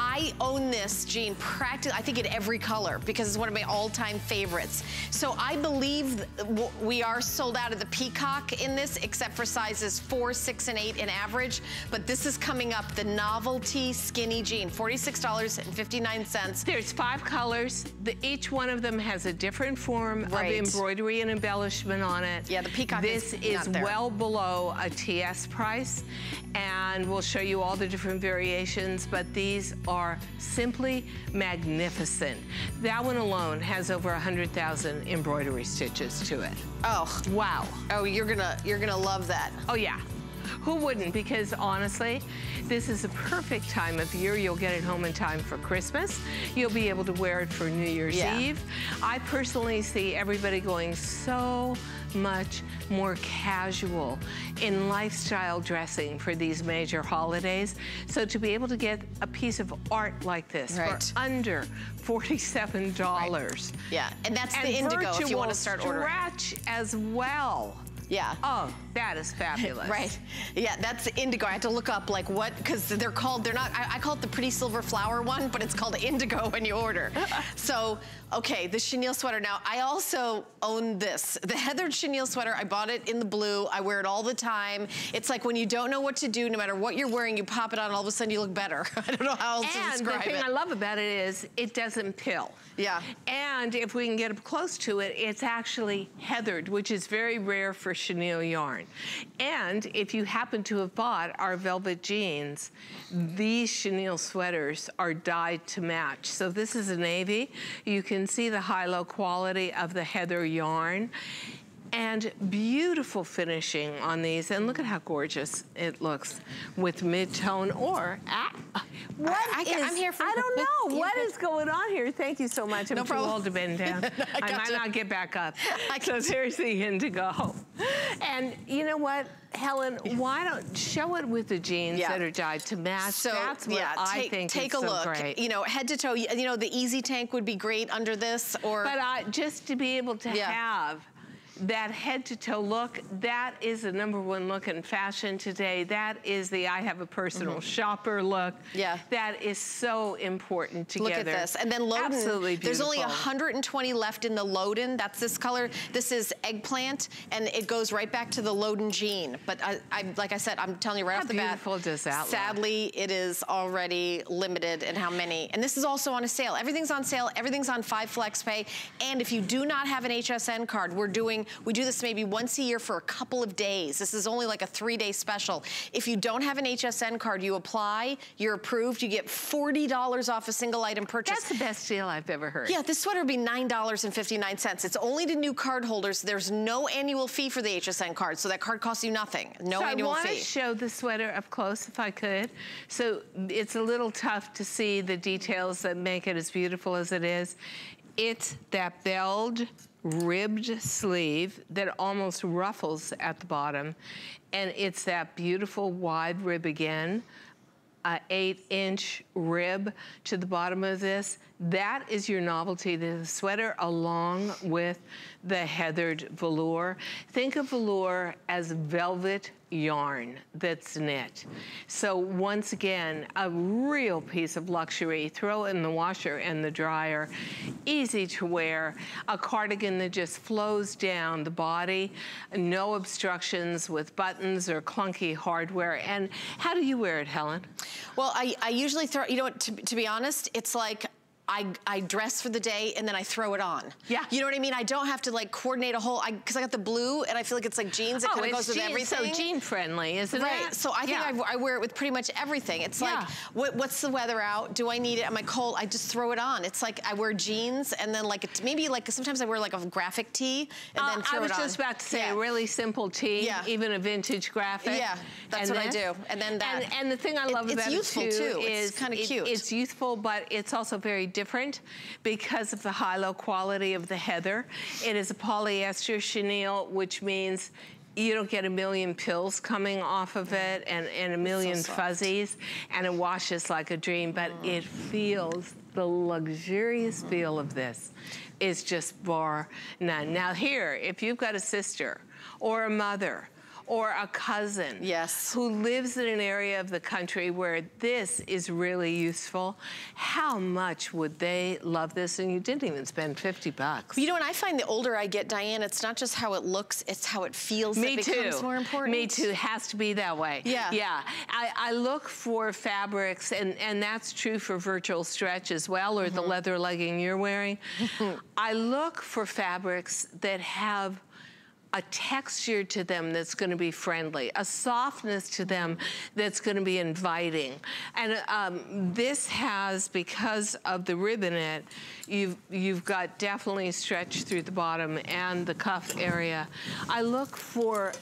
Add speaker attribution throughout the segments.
Speaker 1: I own this jean practically, I think in every color because it's one of my all-time favorites. So I believe we are sold out of the peacock in this except for sizes four, six, and eight in average. But this is coming up, the novelty skinny jean, $46.59.
Speaker 2: There's five colors. The, each one of them has a different form right. of embroidery and embellishment on it.
Speaker 1: Yeah, the peacock
Speaker 2: this
Speaker 1: is,
Speaker 2: is well below a TS price. And we'll show you all the different variations, but these are simply magnificent. That one alone has over 100,000 embroidery stitches to it.
Speaker 1: Oh.
Speaker 2: Wow.
Speaker 1: Oh, you're gonna, you're gonna love that.
Speaker 2: Oh yeah. Who wouldn't? Because honestly, this is a perfect time of year. You'll get it home in time for Christmas. You'll be able to wear it for New Year's yeah. Eve. I personally see everybody going so much more casual in lifestyle dressing for these major holidays. So to be able to get a piece of art like this right. for under $47. Right.
Speaker 1: Yeah, and that's and the indigo if you want to start ordering.
Speaker 2: stretch as well.
Speaker 1: Yeah.
Speaker 2: Oh, that is fabulous.
Speaker 1: right. Yeah, that's indigo. I had to look up like what, because they're called, they're not, I, I, call it the pretty silver flower one, but it's called indigo when you order. so, okay, the chenille sweater. Now, I also own this. The heathered chenille sweater, I bought it in the blue. I wear it all the time. It's like when you don't know what to do, no matter what you're wearing, you pop it on, all of a sudden you look better. I don't know how else
Speaker 2: and
Speaker 1: to describe
Speaker 2: it. And the thing
Speaker 1: it.
Speaker 2: I love about it is it doesn't pill.
Speaker 1: Yeah.
Speaker 2: And if we can get up close to it, it's actually heathered, which is very rare for chenille yarn. And if you happen to have bought our velvet jeans, these chenille sweaters are dyed to match. So this is a navy. You can see the high-low quality of the heather yarn and beautiful finishing on these. And look at how gorgeous it looks with mid-tone or, ah, what I,
Speaker 1: am here for
Speaker 2: I don't know. what is going on here? Thank you so much. I'm no too problem. old to bend down. I, I might not get back up. I so seriously, go. And you know what? Helen, why don't show it with the jeans yeah. that are dyed to match? So That's what yeah, I take, think
Speaker 1: take a
Speaker 2: so
Speaker 1: look.
Speaker 2: Great.
Speaker 1: You know, head to toe. You know, the easy tank would be great under this, or
Speaker 2: but uh, just to be able to yeah. have that head to toe look, that is the number one look in fashion today. That is the I have a personal mm -hmm. shopper look.
Speaker 1: Yeah.
Speaker 2: That is so important together.
Speaker 1: Look at this. And then Loden,
Speaker 2: Absolutely beautiful.
Speaker 1: there's only 120 left in the Loden. That's this color. This is eggplant, and it goes right back to the Loden jean. But I, I like I said, I'm telling you right
Speaker 2: how
Speaker 1: off the
Speaker 2: bat. How beautiful does that
Speaker 1: Sadly, it is already limited in how many. And this is also on a sale. Everything's on sale. Everything's on 5 Flex Pay. And if you do not have an HSN card, we're doing we do this maybe once a year for a couple of days. This is only like a three-day special. If you don't have an HSN card, you apply, you're approved, you get $40 off a single item purchase.
Speaker 2: That's the best deal I've ever heard.
Speaker 1: Yeah, this sweater would be $9.59. It's only to new card holders. There's no annual fee for the HSN card, so that card costs you nothing. No
Speaker 2: so
Speaker 1: annual
Speaker 2: fee.
Speaker 1: I
Speaker 2: want to show the sweater up close if I could. So it's a little tough to see the details that make it as beautiful as it is. It's that belled ribbed sleeve that almost ruffles at the bottom. And it's that beautiful wide rib again, a eight inch rib to the bottom of this. That is your novelty, the sweater along with the heathered velour. Think of velour as velvet yarn that's knit. So once again, a real piece of luxury. Throw it in the washer and the dryer. Easy to wear. A cardigan that just flows down the body. No obstructions with buttons or clunky hardware. And how do you wear it, Helen?
Speaker 1: Well, I, I usually throw, you know to, to be honest, it's like I, I dress for the day and then I throw it on.
Speaker 2: Yeah.
Speaker 1: You know what I mean? I don't have to like coordinate a whole, I, because I, got the blue and I feel like it's like jeans. It oh, kind of goes
Speaker 2: jean,
Speaker 1: with everything.
Speaker 2: so jean friendly, isn't
Speaker 1: right. it?
Speaker 2: Right.
Speaker 1: So I think yeah. I, I, wear it with pretty much everything. It's yeah. like, what, what's the weather out? Do I need it? Am I cold? I just throw it on. It's like I wear jeans and then like, maybe like, sometimes I wear like a graphic tee and uh, then throw it on.
Speaker 2: I was just about to say yeah. a really simple tee, yeah. even a vintage graphic.
Speaker 1: Yeah, that's what I do. And then that.
Speaker 2: And, and the thing I love
Speaker 1: it,
Speaker 2: about
Speaker 1: it too,
Speaker 2: too
Speaker 1: is kind of cute.
Speaker 2: It's youthful, but it's also very different because of the high-low quality of the heather. It is a polyester chenille, which means you don't get a million pills coming off of it and, and a million so fuzzies and it washes like a dream, but mm. it feels, the luxurious mm. feel of this is just bar none. Now here, if you've got a sister or a mother or a cousin
Speaker 1: yes.
Speaker 2: who lives in an area of the country where this is really useful, how much would they love this? And you didn't even spend 50 bucks.
Speaker 1: You know, and I find the older I get, Diane, it's not just how it looks, it's how it feels
Speaker 2: Me
Speaker 1: that
Speaker 2: too.
Speaker 1: becomes more important.
Speaker 2: Me too. Has to be that way.
Speaker 1: Yeah.
Speaker 2: Yeah. I, I look for fabrics, and, and that's true for virtual stretch as well, or mm -hmm. the mm-hmm. leather legging you're wearing. I look for fabrics that have a texture to them that's going to be friendly, a softness to them that's going to be inviting. And um, this has, because of the ribbonette, you've, you've got definitely stretch through the bottom and the cuff area. I look for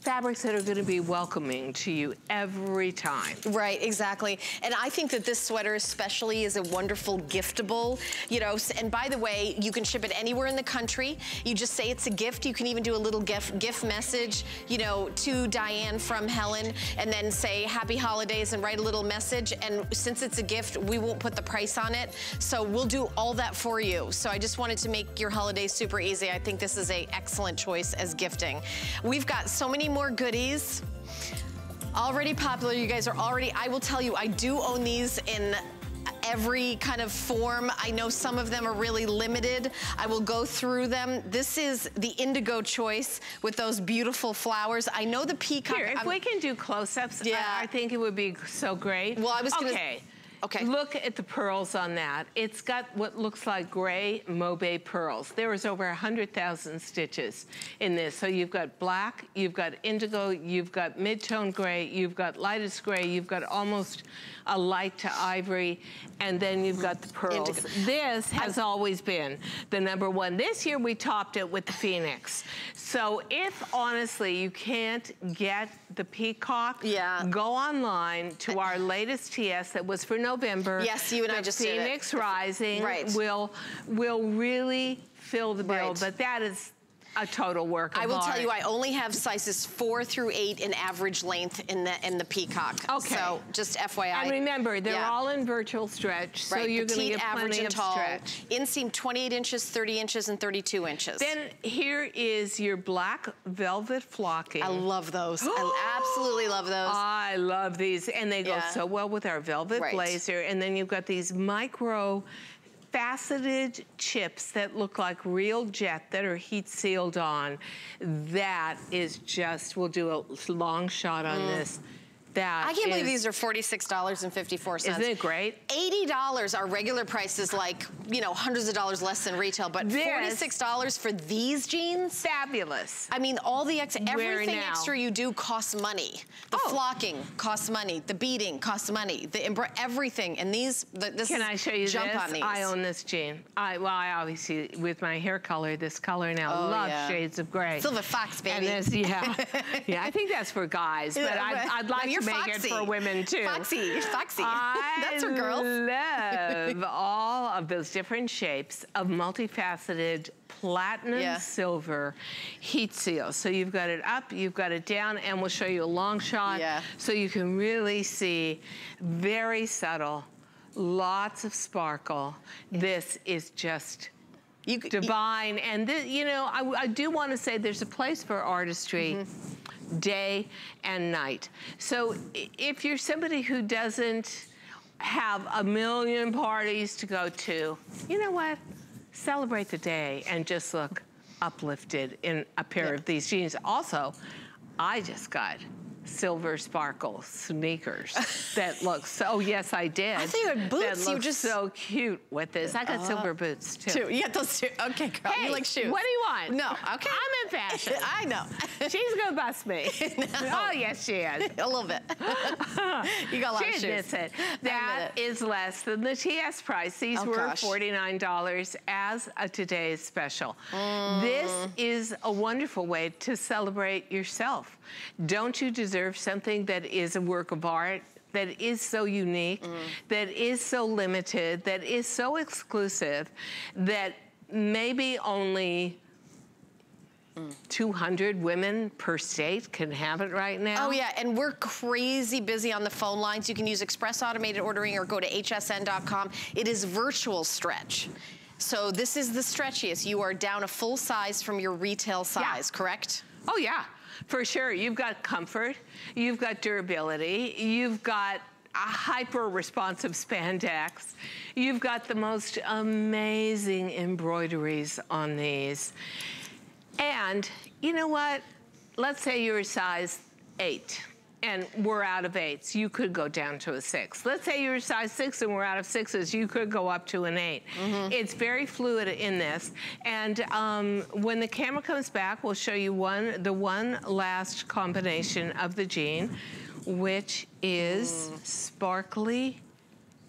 Speaker 2: fabrics that are gonna be welcoming to you every time.
Speaker 1: Right, exactly. And I think that this sweater especially is a wonderful giftable, you know, and by the way, you can ship it anywhere in the country. You just say it's a gift. You can even do a little gift, gift message, you know, to Diane from Helen and then say happy holidays and write a little message. And since it's a gift, we won't put the price on it. So we'll do all that for you. So I just wanted to make your holidays super easy. I think this is a excellent choice as gifting. We've got so many more goodies. Already popular, you guys are already, I will tell you, I do own these in every kind of form. I know some of them are really limited. I will go through them. This is the indigo choice with those beautiful flowers. I know the peacock.
Speaker 2: Here, if I'm, we can do close-ups, yeah. I, I, think it would be so great.
Speaker 1: Well, I was gonna,
Speaker 2: okay. Okay. Look at the pearls on that. It's got what looks like gray mauve pearls. There is over 100,000 stitches in this. So you've got black, you've got indigo, you've got mid-tone gray, you've got lightest gray, you've got almost a light to ivory, and then you've got the pearls. Indigo. This has always been the number one. This year we topped it with the Phoenix. So if honestly you can't get the peacock,
Speaker 1: yeah.
Speaker 2: go online to our latest TS that was for November.
Speaker 1: Yes, you and
Speaker 2: the
Speaker 1: I just
Speaker 2: Phoenix Rising
Speaker 1: right.
Speaker 2: will will really fill the bill, right. but that is a total work
Speaker 1: I will
Speaker 2: art.
Speaker 1: tell you, I only have sizes four through eight in average length in the in the peacock.
Speaker 2: Okay.
Speaker 1: So just FYI.
Speaker 2: And remember, they're yeah. all in virtual stretch, so
Speaker 1: right.
Speaker 2: you're going to get
Speaker 1: average
Speaker 2: plenty
Speaker 1: and
Speaker 2: of
Speaker 1: tall.
Speaker 2: stretch.
Speaker 1: Inseam 28 inches, 30 inches, and 32 inches.
Speaker 2: Then here is your black velvet flocking.
Speaker 1: I love those. I absolutely love those.
Speaker 2: I love these, and they
Speaker 1: yeah.
Speaker 2: go so well with our velvet
Speaker 1: right.
Speaker 2: blazer. And then you've got these micro faceted chips that look like real jet that are heat sealed on. That is just, we'll do a long shot on mm. this that
Speaker 1: I can't is, believe these are $46.54.
Speaker 2: Isn't it great?
Speaker 1: $80, our regular price is like, you know, hundreds of dollars less than retail, but this, $46 for these jeans?
Speaker 2: Fabulous.
Speaker 1: I mean, all the extra, everything extra you do costs money. The oh. flocking costs money. The beading costs money. The everything. And these, the, this
Speaker 2: Can I show you
Speaker 1: jump
Speaker 2: this?
Speaker 1: on these.
Speaker 2: I own this jean. I, well, I obviously, with my hair color, this color now,
Speaker 1: oh,
Speaker 2: love
Speaker 1: yeah.
Speaker 2: shades of gray.
Speaker 1: Silver fox, baby.
Speaker 2: And this, yeah. yeah, I think that's for guys, but I'd, I'd like to make
Speaker 1: foxy.
Speaker 2: it for women too.
Speaker 1: Foxy, foxy.
Speaker 2: I
Speaker 1: That's for girls.
Speaker 2: I love all of those different shapes of multifaceted platinum yeah. silver heat seal. So you've got it up, you've got it down, and we'll show you a long shot
Speaker 1: yeah.
Speaker 2: so you can really see very subtle, lots of sparkle. Yeah. This is just you, divine. You, and this, you know, I, I do want to say there's a place for artistry. Mm -hmm day and night. So if you're somebody who doesn't have a million parties to go to, you know what? Celebrate the day and just look uplifted in a pair yeah. of these jeans. Also, I just got silver sparkle sneakers that look so, oh yes I did. I
Speaker 1: think you had boots. You just
Speaker 2: so cute with this. I got uh, silver boots too.
Speaker 1: Two. Yeah, those two. Okay, girl.
Speaker 2: Hey,
Speaker 1: you like shoes.
Speaker 2: what do you want?
Speaker 1: No, okay.
Speaker 2: I'm in fashion.
Speaker 1: I know.
Speaker 2: She's gonna bust me.
Speaker 1: no.
Speaker 2: Oh yes, she is.
Speaker 1: a little bit. you got a lot
Speaker 2: she
Speaker 1: of shoes.
Speaker 2: admits it. That is less than the TS price. These
Speaker 1: oh,
Speaker 2: were
Speaker 1: gosh.
Speaker 2: $49 as a today's special.
Speaker 1: Mm.
Speaker 2: This is a wonderful way to celebrate yourself. Don't you deserve something that is a work of art, that is so unique, mm. that is so limited, that is so exclusive, that maybe only 200 women per state can have it right now.
Speaker 1: Oh yeah, and we're crazy busy on the phone lines. You can use express automated ordering or go to hsn.com. It is virtual stretch. So this is the stretchiest. You are down a full size from your retail size,
Speaker 2: yeah.
Speaker 1: correct?
Speaker 2: Oh yeah. For sure, you've got comfort, you've got durability, you've got a hyper responsive spandex. You've got the most amazing embroideries on these. And you know what? Let's say you're a size eight and we're out of eights, you could go down to a six. Let's say you're a size six and we're out of sixes, you could go up to an 8 mm -hmm. It's very fluid in this. And um, when the camera comes back, we'll show you one, the one last combination of the jean, which is mm. sparkly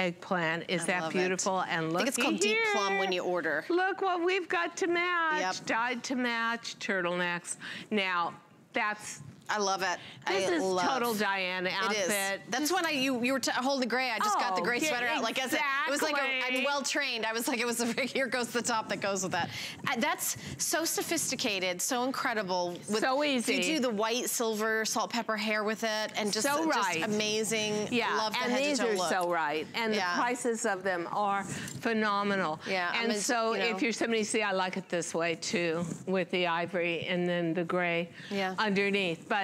Speaker 2: eggplant. Is I that beautiful? It.
Speaker 1: And look I think it's called
Speaker 2: here.
Speaker 1: deep plum when you order.
Speaker 2: Look what we've got to match. Yep. Dyed to match turtlenecks. Now, that's
Speaker 1: I love it.
Speaker 2: This
Speaker 1: I
Speaker 2: is
Speaker 1: love.
Speaker 2: total Diane outfit. It is.
Speaker 1: That's when I you you were holding the gray. I just oh, got the gray oh, sweater out. Like as it, it was like i am well trained. I was like it was a, here goes the top that goes with that. Uh, that's so sophisticated, so incredible.
Speaker 2: With, so easy.
Speaker 1: You do the white, silver, salt, pepper hair with it, and just so right. just amazing.
Speaker 2: Yeah,
Speaker 1: love the
Speaker 2: and these are
Speaker 1: look.
Speaker 2: so right, and yeah. the prices of them are phenomenal.
Speaker 1: Yeah,
Speaker 2: and so you know, if you're somebody, see, I like it this way too, with the ivory and then the gray yeah. underneath, but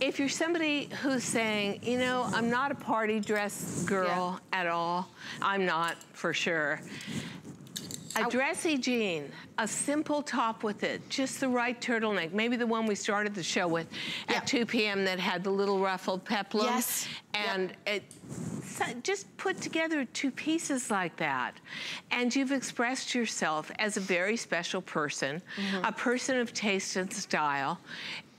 Speaker 2: if you're somebody who's saying, you know, I'm not a party dress girl yeah. at all, I'm not for sure. A dressy jean, a simple top with it, just the right turtleneck, maybe the one we started the show with at 2 p.m. that had the little ruffled peplum.
Speaker 1: Yes.
Speaker 2: And yep. it, just put together two pieces like that. And you've expressed yourself as a very special person, mm -hmm. a person of taste and style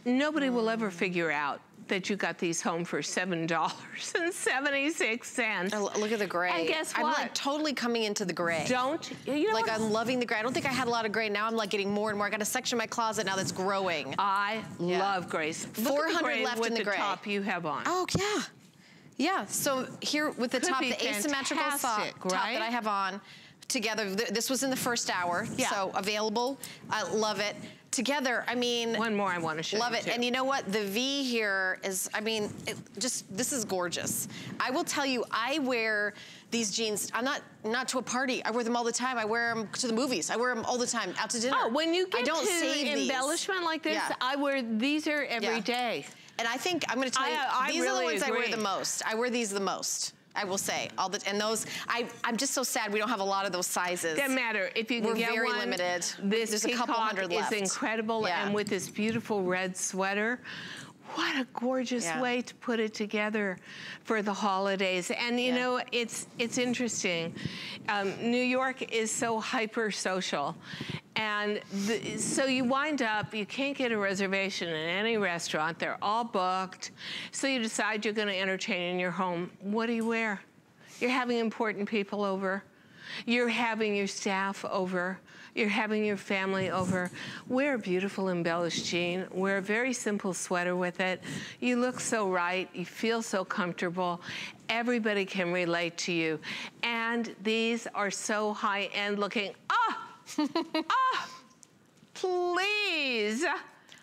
Speaker 2: nobody will ever figure out that you got these home for seven dollars and seventy six cents.
Speaker 1: Oh, look at the gray.
Speaker 2: And guess what?
Speaker 1: I'm like totally coming into the gray.
Speaker 2: Don't you know
Speaker 1: like? I'm loving the gray. I don't think I had a lot of gray. Now I'm like getting more and more. I got a section of my closet now that's growing.
Speaker 2: I yeah. love grays.
Speaker 1: Four hundred left in the,
Speaker 2: the
Speaker 1: gray.
Speaker 2: top you have on.
Speaker 1: Oh yeah. Yeah, so here with the
Speaker 2: Could
Speaker 1: top, the asymmetrical top,
Speaker 2: right?
Speaker 1: top that I have on together. This was in the first hour,
Speaker 2: yeah.
Speaker 1: so available. I love it together, I mean.
Speaker 2: One more I want to show
Speaker 1: Love it.
Speaker 2: Too.
Speaker 1: And you know what? The V here is, I mean, it just, this is gorgeous. I will tell you, I wear these jeans, I'm not not to a party. I wear them all the time. I wear them to the movies. I wear them all the time, out to dinner.
Speaker 2: Oh, when you get I don't to embellishment
Speaker 1: these.
Speaker 2: like this,
Speaker 1: yeah.
Speaker 2: I wear, these are every
Speaker 1: yeah.
Speaker 2: day.
Speaker 1: And I think, I'm gonna tell I, you,
Speaker 2: I
Speaker 1: these
Speaker 2: really
Speaker 1: are the ones
Speaker 2: agree.
Speaker 1: I wear the most. I wear these the most. I will say all the and those I I'm just so sad we don't have a lot of those sizes.
Speaker 2: Doesn't matter if you can
Speaker 1: We're
Speaker 2: get
Speaker 1: very
Speaker 2: one.
Speaker 1: limited.
Speaker 2: This
Speaker 1: There's a couple hundred left.
Speaker 2: is incredible,
Speaker 1: yeah.
Speaker 2: and with this beautiful red sweater. What a gorgeous
Speaker 1: yeah.
Speaker 2: way to put it together for the holidays. And you yeah. know, it's it's interesting. Um, New York is so hyper social. And the, so you wind up, you can't get a reservation in any restaurant. They're all booked. So you decide you're gonna entertain in your home. What do you wear? You're having important people over. You're having your staff over. You're having your family over. Wear a beautiful embellished jean. Wear a very simple sweater with it. You look so right. You feel so comfortable. Everybody can relate to you. And these are so high-end looking. Ah! ah! Please.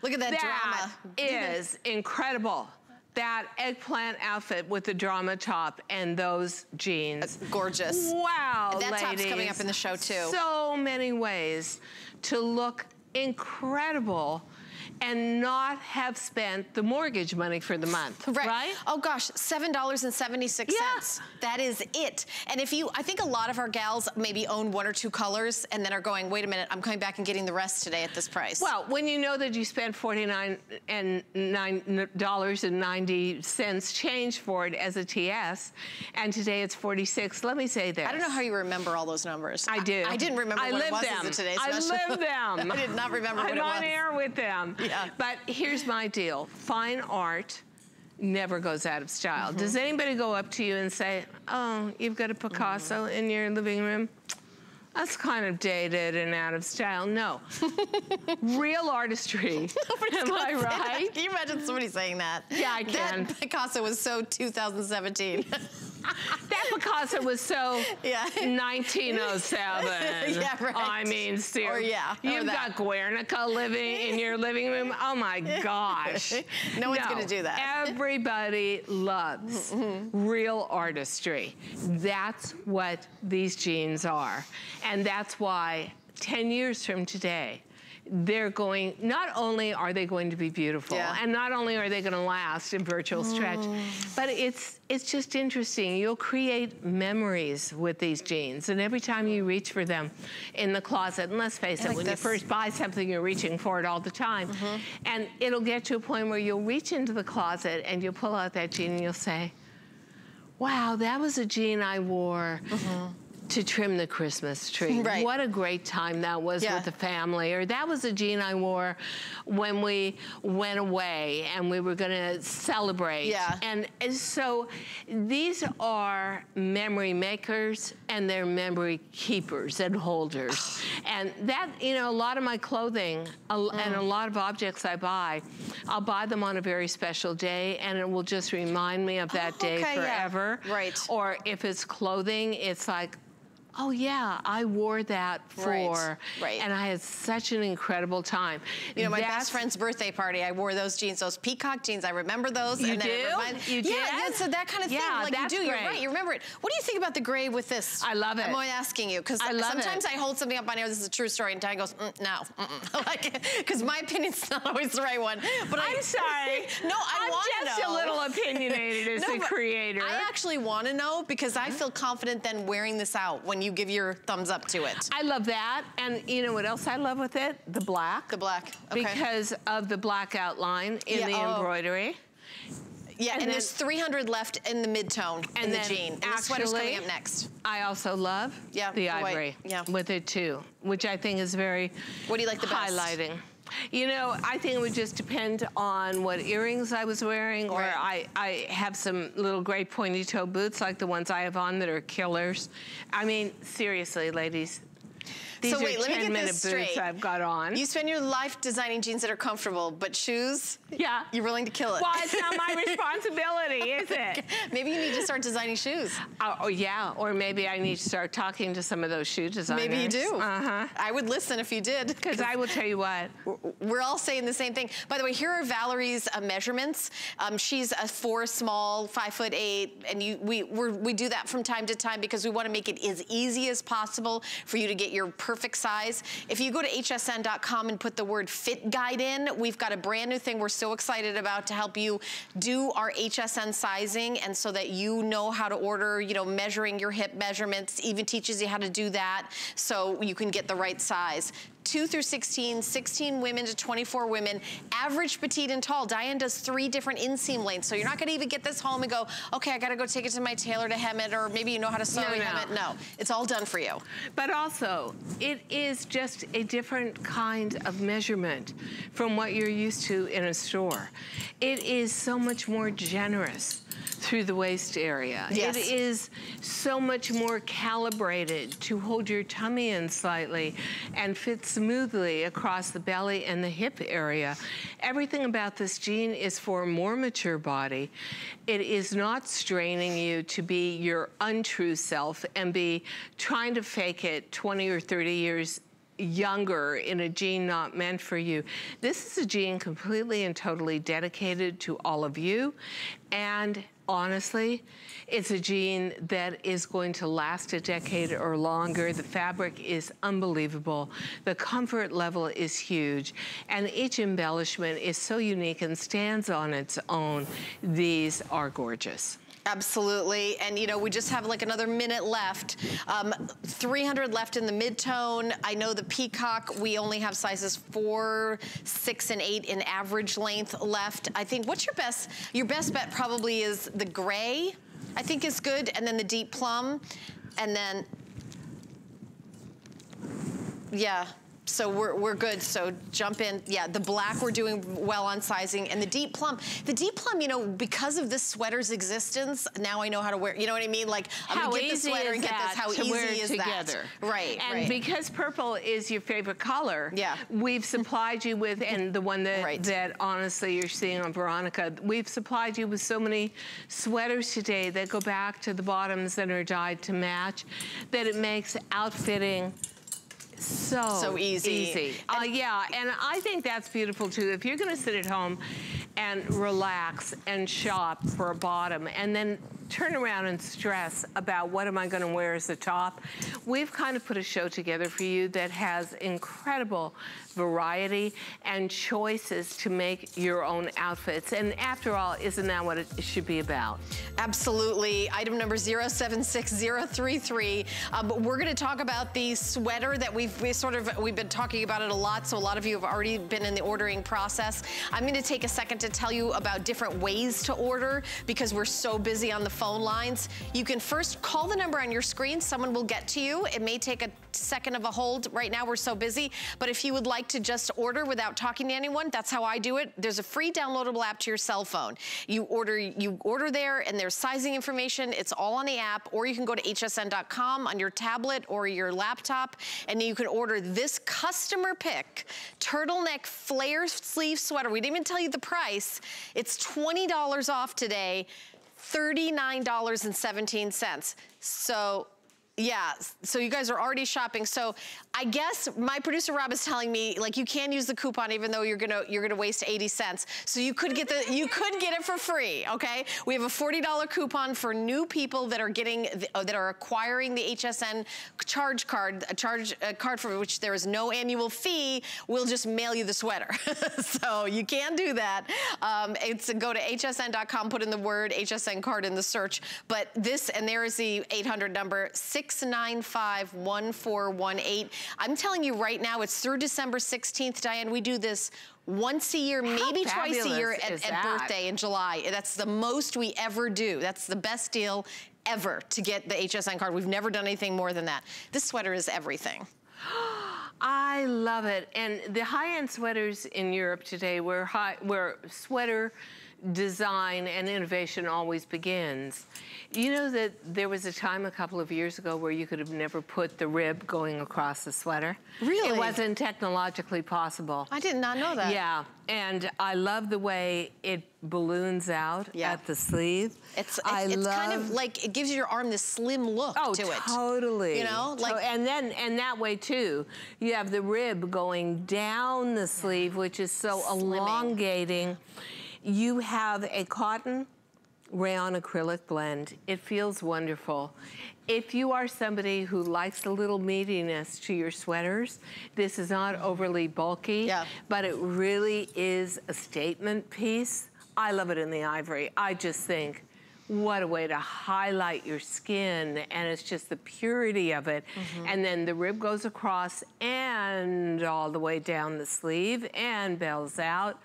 Speaker 1: Look at that, that drama.
Speaker 2: That is incredible that eggplant outfit with the drama top and those jeans.
Speaker 1: gorgeous.
Speaker 2: Wow,
Speaker 1: that
Speaker 2: ladies.
Speaker 1: top's coming up in the show too.
Speaker 2: So many ways to look incredible and not have spent the mortgage money for the month, right? right?
Speaker 1: Oh gosh, $7.76.
Speaker 2: Yeah.
Speaker 1: That is it. And if you, I think a lot of our gals maybe own one or two colors and then are going, wait a minute, I'm coming back and getting the rest today at this price.
Speaker 2: Well, when you know that you spent 49 and dollars and 90 change for it as a TS, and today it's 46, let me say this.
Speaker 1: I don't know how you remember all those numbers.
Speaker 2: I do.
Speaker 1: I, I didn't remember
Speaker 2: I
Speaker 1: what
Speaker 2: it was
Speaker 1: them. as a today's
Speaker 2: I live them.
Speaker 1: I did not remember
Speaker 2: I'm
Speaker 1: what it was.
Speaker 2: I'm on air with them.
Speaker 1: Yeah.
Speaker 2: But here's my deal. Fine art never goes out of style. Mm -hmm. Does anybody go up to you and say, oh, you've got a Picasso mm -hmm. in your living room? That's kind of dated and out of style. No. Real artistry. Am I right?
Speaker 1: Can you imagine somebody saying that?
Speaker 2: Yeah, I can.
Speaker 1: That Picasso was so 2017.
Speaker 2: that Picasso was so yeah. 1907.
Speaker 1: yeah, right. I
Speaker 2: mean, seriously.
Speaker 1: Or yeah.
Speaker 2: You've
Speaker 1: or
Speaker 2: got Guernica living in your living room. Oh my gosh.
Speaker 1: no one's no, going to do that.
Speaker 2: Everybody loves mm -hmm. real artistry. That's what these jeans are. And that's why 10 years from today, they're going, not only are they going to be beautiful,
Speaker 1: Yeah.
Speaker 2: and not only are they gonna last in virtual stretch,
Speaker 1: Mm.
Speaker 2: but it's, it's just interesting. You'll create memories with these jeans, and every time you reach for them in the closet, and let's face it,
Speaker 1: like
Speaker 2: when
Speaker 1: this.
Speaker 2: you first buy something, you're reaching for it all the time.
Speaker 1: Mm-hmm.
Speaker 2: And it'll get to a point where you'll reach into the closet and you'll pull out that jean and you'll say, wow, that was a jean I wore to trim the Christmas tree.
Speaker 1: Right.
Speaker 2: What a great time that was
Speaker 1: Yeah.
Speaker 2: with the family. Or that was a jean I wore when we went away and we were gonna celebrate.
Speaker 1: Yeah.
Speaker 2: And and so these are memory makers and they're memory keepers and holders. and that, you know, a lot of my clothing a- and
Speaker 1: Mm.
Speaker 2: a lot of objects I buy, I'll buy them on a very special day and it will just remind me of that
Speaker 1: Oh,
Speaker 2: day
Speaker 1: okay, yeah.
Speaker 2: forever.
Speaker 1: Right.
Speaker 2: Or if it's clothing, it's like, oh yeah, I wore that for,
Speaker 1: Right, right.
Speaker 2: and I had such an incredible time.
Speaker 1: You know, my
Speaker 2: That's-
Speaker 1: best friend's birthday party, I wore those jeans, those peacock jeans. I remember those.
Speaker 2: You
Speaker 1: and
Speaker 2: do?
Speaker 1: reminds-
Speaker 2: You
Speaker 1: yeah,
Speaker 2: did?
Speaker 1: Yeah, so that kind of thing.
Speaker 2: Yeah,
Speaker 1: like
Speaker 2: that's
Speaker 1: you do, you're right. You remember it. What do you think about the gray with this?
Speaker 2: I love it.
Speaker 1: I'm only asking you because
Speaker 2: I
Speaker 1: sometimes
Speaker 2: it.
Speaker 1: I hold something up on air. This is a true story, and Diane goes, mm, "No," mm-mm. like because my opinion's not always the right one. But I,
Speaker 2: I'm sorry.
Speaker 1: no, I
Speaker 2: I'm just
Speaker 1: know.
Speaker 2: a little opinionated as
Speaker 1: No, but
Speaker 2: creator.
Speaker 1: I actually want to know because I feel confident then wearing this out when you give your thumbs up to it.
Speaker 2: I love that. And you know what else I love with it? The black.
Speaker 1: The black. Okay.
Speaker 2: Because of the black outline in
Speaker 1: Yeah,
Speaker 2: the
Speaker 1: oh.
Speaker 2: embroidery.
Speaker 1: yeah, and,
Speaker 2: and
Speaker 1: there's 300 left in the mid-tone in
Speaker 2: And
Speaker 1: the jean. And the sweater's coming up next.
Speaker 2: I also love
Speaker 1: Yeah,
Speaker 2: the ivory
Speaker 1: yeah.
Speaker 2: with it too, which I think is very
Speaker 1: What do you like the best?
Speaker 2: highlighting. You know, I think it would just depend on what earrings I was wearing, or
Speaker 1: Right.
Speaker 2: I, I have some little gray pointy toe boots like the ones I have on that are killers. I mean, seriously, ladies, these
Speaker 1: So wait, let me get this straight.
Speaker 2: I've got on.
Speaker 1: You spend your life designing jeans that are comfortable, but shoes,
Speaker 2: yeah.
Speaker 1: you're willing to kill it.
Speaker 2: Well, it's not my responsibility, is it?
Speaker 1: Maybe you need to start designing shoes.
Speaker 2: Oh, oh, yeah, or maybe I need to start talking to some of those shoe designers.
Speaker 1: Maybe you do.
Speaker 2: Uh-huh.
Speaker 1: I would listen if you did.
Speaker 2: Because I will tell you what,
Speaker 1: We're all saying the same thing. By the way, here are Valerie's uh, measurements. Um, she's a four small, five foot eight, and you, we we're, we do that from time to time because we want to make it as easy as possible for you to get your perfect size. If you go to hsn.com and put the word fit guide in, we've got a brand new thing we're so excited about to help you do our HSN sizing, and so that you know how to order. You know, measuring your hip measurements even teaches you how to do that, so you can get the right size. 2 through 16, 16 women to 24 women, average, petite, and tall. Diane does three different inseam lengths, so you're not gonna even get this home and go, okay, I gotta go take it to my tailor to hem it, or maybe you know how to sew
Speaker 2: No,
Speaker 1: and
Speaker 2: no.
Speaker 1: hem it. No, it's all done for you.
Speaker 2: But also, it is just a different kind of measurement from what you're used to in a store. It is so much more generous through the waist area.
Speaker 1: Yes.
Speaker 2: It is so much more calibrated to hold your tummy in slightly and fit smoothly across the belly and the hip area. Everything about this jean is for a more mature body. It is not straining you to be your untrue self and be trying to fake it 20 or 30 years younger in a jean not meant for you. This is a jean completely and totally dedicated to all of you. And honestly, it's a jean that is going to last a decade or longer. The fabric is unbelievable. The comfort level is huge. And each embellishment is so unique and stands on its own. These are gorgeous.
Speaker 1: Absolutely, and you know, we just have like another minute left. Um, 300 left in the mid-tone. I know the Peacock, we only have sizes four, six, and eight in average length left. I think, what's your best, your best bet probably is the gray, I think is good, and then the deep plum, and then, yeah. So we're, we're good, so jump in. Yeah, the black we're doing well on sizing, and the deep plum. The deep plum, you know, because of this sweater's existence, now I know how to wear, you know what I mean? Like, I'm
Speaker 2: how
Speaker 1: gonna get the
Speaker 2: easy
Speaker 1: sweater
Speaker 2: is
Speaker 1: and get this, how
Speaker 2: to
Speaker 1: easy
Speaker 2: wear
Speaker 1: is
Speaker 2: together?
Speaker 1: that? Right,
Speaker 2: And
Speaker 1: right.
Speaker 2: because purple is your favorite color,
Speaker 1: Yeah.
Speaker 2: we've supplied you with, and the one that,
Speaker 1: Right.
Speaker 2: that honestly you're seeing on Veronica, we've supplied you with so many sweaters today that go back to the bottoms that are dyed to match, that it makes outfitting so,
Speaker 1: So easy.
Speaker 2: easy. Uh, yeah, and I think that's beautiful too. If you're gonna sit at home and relax and shop for a bottom and then turn around and stress about what am I gonna wear as a top, we've kind of put a show together for you that has incredible variety and choices to make your own outfits. And after all, isn't that what it should be about?
Speaker 1: Absolutely. Item number 076033. Um, we're going to talk about the sweater that we've we sort of, we've been talking about it a lot, so a lot of you have already been in the ordering process. I'm going to take a second to tell you about different ways to order because we're so busy on the phone lines. You can first call the number on your screen. Someone will get to you. It may take a second of a hold. Right now, we're so busy. But if you would like to just order without talking to anyone, that's how I do it. There's a free downloadable app to your cell phone. You order, you order there and there's sizing information. It's all on the app or you can go to hsn.com on your tablet or your laptop and you can order this customer pick turtleneck flare sleeve sweater. We didn't even tell you the price. It's $20 off today, $39.17. So yeah, so you guys are already shopping. So I guess my producer Rob is telling me like you can use the coupon even though you're gonna you're gonna waste 80 cents. So you could get the you could get it for free. Okay, we have a $40 coupon for new people that are getting the, uh, that are acquiring the HSN charge card, a charge card for which there is no annual fee. We'll just mail you the sweater. so you can do that. Um, it's go to hsn.com, put in the word HSN card in the search. But this and there is the 800 number six 695-1418. I'm telling you right now, it's through December 16th, Diane. We do this once a year,
Speaker 2: How
Speaker 1: maybe twice a year at,
Speaker 2: at
Speaker 1: birthday in July. That's the most we ever do. That's the best deal ever to get the HSN card. We've never done anything more than that. This sweater is everything.
Speaker 2: I love it. And the high-end sweaters in Europe today where, high, where sweater design and innovation always begins. You know that there was a time a couple of years ago where you could have never put the rib going across the sweater.
Speaker 1: Really?
Speaker 2: It wasn't technologically possible.
Speaker 1: I did not know that.
Speaker 2: Yeah, and I love the way it balloons out yeah. at the sleeve.
Speaker 1: It's, it's, it's kind of like, it gives your arm this slim look
Speaker 2: oh,
Speaker 1: to it.
Speaker 2: totally.
Speaker 1: You know?
Speaker 2: like, And then, and that way too, you have the rib going down the sleeve, which is so Slimming. elongating. You have a cotton rayon acrylic blend. It feels wonderful. If you are somebody who likes a little meatiness to your sweaters, this is not overly bulky, yeah. but it really is a statement piece. I love it in the ivory. I just think, what a way to highlight your skin and it's just the purity of it. Mm -hmm. And then the rib goes across and all the way down the sleeve and bells out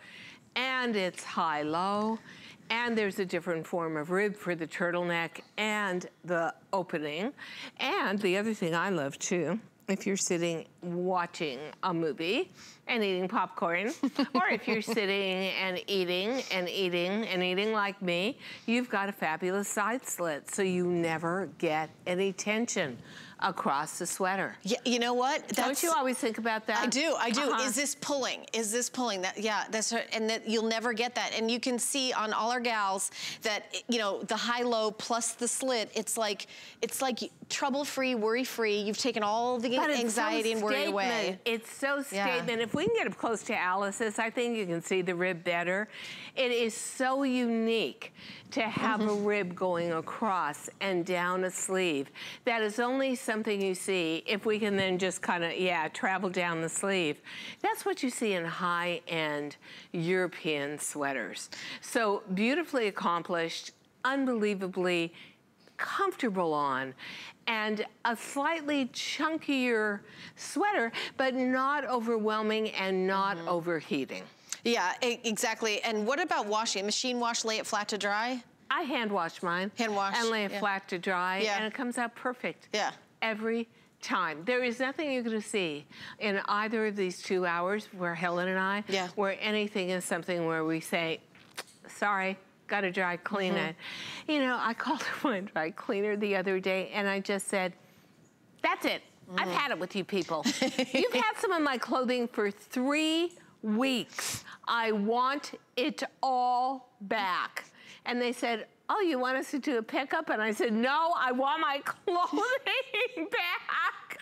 Speaker 2: and it's high-low, and there's a different form of rib for the turtleneck and the opening. And the other thing I love too, if you're sitting watching a movie and eating popcorn, or if you're sitting and eating and eating and eating like me, you've got a fabulous side slit so you never get any tension across the sweater.
Speaker 1: Yeah, you know what?
Speaker 2: That's, Don't you always think about that?
Speaker 1: I do, I do. Uh -huh. Is this pulling? Is this pulling? That Yeah, that's and that you'll never get that. And you can see on all our gals that, you know, the high-low plus the slit, it's like, it's like trouble-free, worry-free. You've taken all the but anxiety so and worry away.
Speaker 2: It's so statement. Yeah. If we can get up close to Alice's, I think you can see the rib better. It is so unique to have mm -hmm. a mm-hmm. rib going across and down a sleeve. That is only something you see if we can then just kind of, yeah, travel down the sleeve. That's what you see in high-end European sweaters. So beautifully accomplished, unbelievably comfortable on and a slightly chunkier sweater, but not overwhelming and not mm -hmm. overheating.
Speaker 1: Yeah, exactly. And what about washing? Machine wash, lay it flat to dry?
Speaker 2: I hand wash mine.
Speaker 1: Hand wash.
Speaker 2: And lay it
Speaker 1: yeah.
Speaker 2: flat to dry. Yeah. And it comes out perfect.
Speaker 1: Yeah.
Speaker 2: Every time. There is nothing you're going to see in either of these two hours where Helen and I, yeah. where anything is something where we say, sorry, got to dry clean mm -hmm. it. You know, I called my dry cleaner the other day and I just said, that's it. Mm. I've had it with you people. You've had some of my clothing for three weeks. I want it all back. And they said, oh, you want us to do a pickup? And I said, no, I want my clothing back.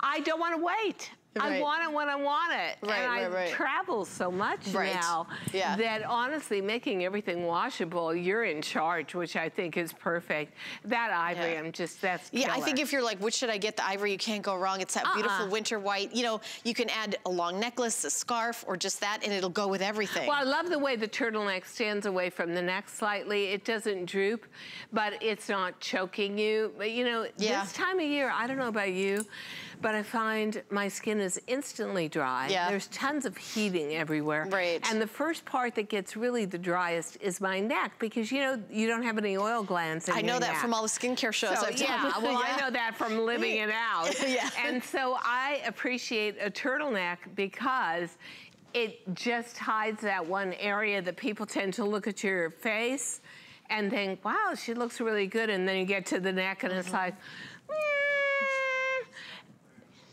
Speaker 2: I don't want to wait. I want it when I want it.
Speaker 1: Right,
Speaker 2: and
Speaker 1: right,
Speaker 2: I
Speaker 1: right.
Speaker 2: travel so much
Speaker 1: Right.
Speaker 2: now
Speaker 1: Yeah.
Speaker 2: that honestly making everything washable, you're in charge, which I think is perfect. That ivory,
Speaker 1: Yeah.
Speaker 2: I'm just, that's
Speaker 1: Yeah, I think if you're like, which should I get? The ivory, you can't go wrong. It's that beautiful
Speaker 2: Uh-uh.
Speaker 1: winter white. You know, you can add a long necklace, a scarf, or just that, and it'll go with everything.
Speaker 2: Well, I love the way the turtleneck stands away from the neck slightly. It doesn't droop, but it's not choking you. But you know,
Speaker 1: Yeah.
Speaker 2: this time of year, I don't know about you, but I find my skin is instantly dry.
Speaker 1: Yeah.
Speaker 2: There's tons of heating everywhere.
Speaker 1: Right.
Speaker 2: And the first part that gets really the driest is my neck because you know you don't have any oil glands in
Speaker 1: I know that
Speaker 2: neck.
Speaker 1: from all the skincare shows
Speaker 2: So,
Speaker 1: I've
Speaker 2: yeah,
Speaker 1: done.
Speaker 2: well, I know that from living it out.
Speaker 1: Yeah.
Speaker 2: And so I appreciate a turtleneck because it just hides that one area that people tend to look at your face and think, wow, she looks really good. And then you get to the neck and
Speaker 1: Mm-hmm.
Speaker 2: it's like, "Mm."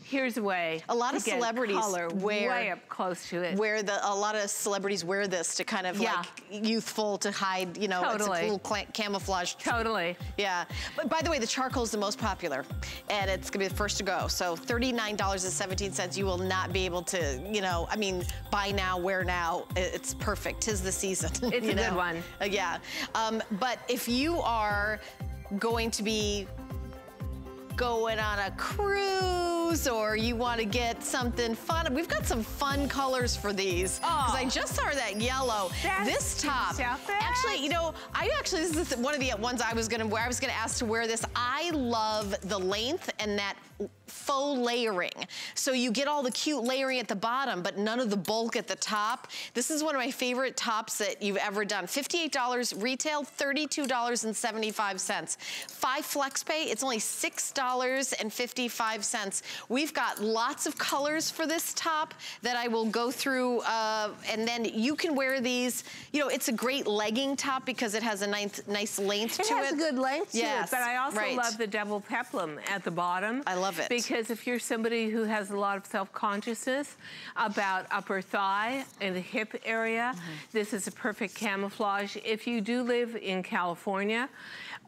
Speaker 2: Here's a way.
Speaker 1: A lot of celebrities wear-
Speaker 2: way up close to it.
Speaker 1: Where the a lot of celebrities wear this to kind of
Speaker 2: Yeah.
Speaker 1: like youthful to hide, you know, it's
Speaker 2: Totally.
Speaker 1: a little camouflage.
Speaker 2: Totally.
Speaker 1: Yeah, but by the way, the charcoal is the most popular, and it's gonna be the first to go. So thirty-nine dollars and seventeen cents. You will not be able to, you know, I mean, buy now, wear now. It's perfect. Tis the season.
Speaker 2: It's a good one.
Speaker 1: Uh, yeah, um, but if you are going to be going on a cruise or you want to get something fun. We've got some fun colors for these. Because
Speaker 2: Oh.
Speaker 1: I just saw that yellow.
Speaker 2: That's
Speaker 1: this top. Actually, you know, I actually, this is one of the ones I was gonna wear. I was gonna ask to wear this. I love the length and that faux layering. So you get all the cute layering at the bottom, but none of the bulk at the top. This is one of my favorite tops that you've ever done. $58 retail, $32.75. Five flex pay, it's only $6.55. We've got lots of colors for this top that I will go through, uh, and then you can wear these. You know, it's a great legging top because it has a nice, nice length
Speaker 2: It
Speaker 1: to
Speaker 2: has
Speaker 1: it.
Speaker 2: a good length to
Speaker 1: Yes,
Speaker 2: it, but I also
Speaker 1: right.
Speaker 2: love the double peplum at the bottom.
Speaker 1: I love it.
Speaker 2: Because if you're somebody who has a lot of self-consciousness about upper thigh and the hip area,
Speaker 1: Mm-hmm.
Speaker 2: this is a perfect camouflage. If you do live in California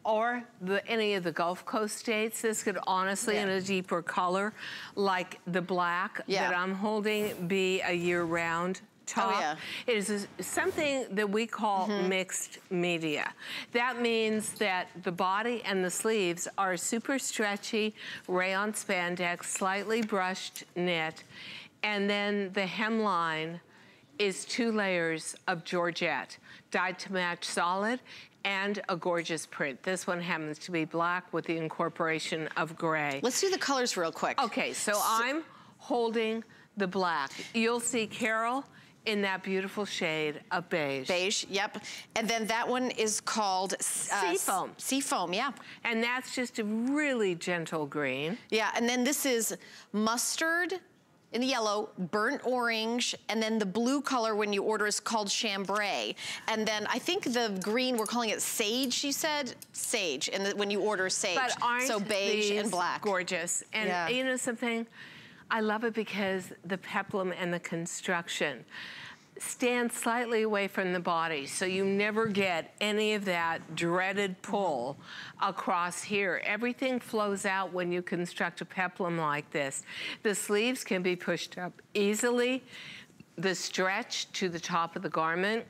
Speaker 2: or the, any of the Gulf Coast states, this could honestly, in a deeper color, like the black
Speaker 1: Yeah.
Speaker 2: that I'm holding, be a year-round top.
Speaker 1: Oh, yeah.
Speaker 2: It is a- something that we call
Speaker 1: Mm-hmm.
Speaker 2: mixed media. That means that the body and the sleeves are super stretchy rayon spandex, slightly brushed knit, and then the hemline is two layers of Georgette, dyed to match solid, and a gorgeous print. This one happens to be black with the incorporation of gray.
Speaker 1: Let's do the colors real quick.
Speaker 2: Okay, so I'm holding the black. You'll see Carol in that beautiful shade of beige.
Speaker 1: Beige, yep. And then that one is called uh,
Speaker 2: Seafoam.
Speaker 1: Seafoam, yeah.
Speaker 2: And that's just a really gentle green.
Speaker 1: Yeah, and then this is mustard in the yellow, burnt orange, and then the blue color when you order is called chambray. And then I think the green, we're calling it sage, you said? Sage, and the, when you order sage.
Speaker 2: But aren't
Speaker 1: so beige and black.
Speaker 2: gorgeous? And
Speaker 1: Yeah.
Speaker 2: you know something? I love it because the peplum and the construction stand slightly away from the body, so you never get any of that dreaded pull across here. Everything flows out when you construct a peplum like this. The sleeves can be pushed up easily. The stretch to the top of the garment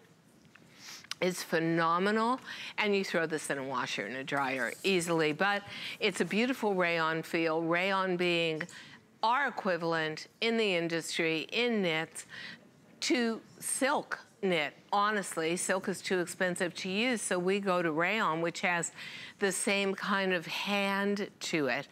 Speaker 2: is phenomenal and you throw this in a washer and a dryer easily but it's a beautiful rayon feel rayon being our equivalent in the industry in knits to silk knit honestly. Silk is too expensive to use so we go to rayon which has the same kind of hand to it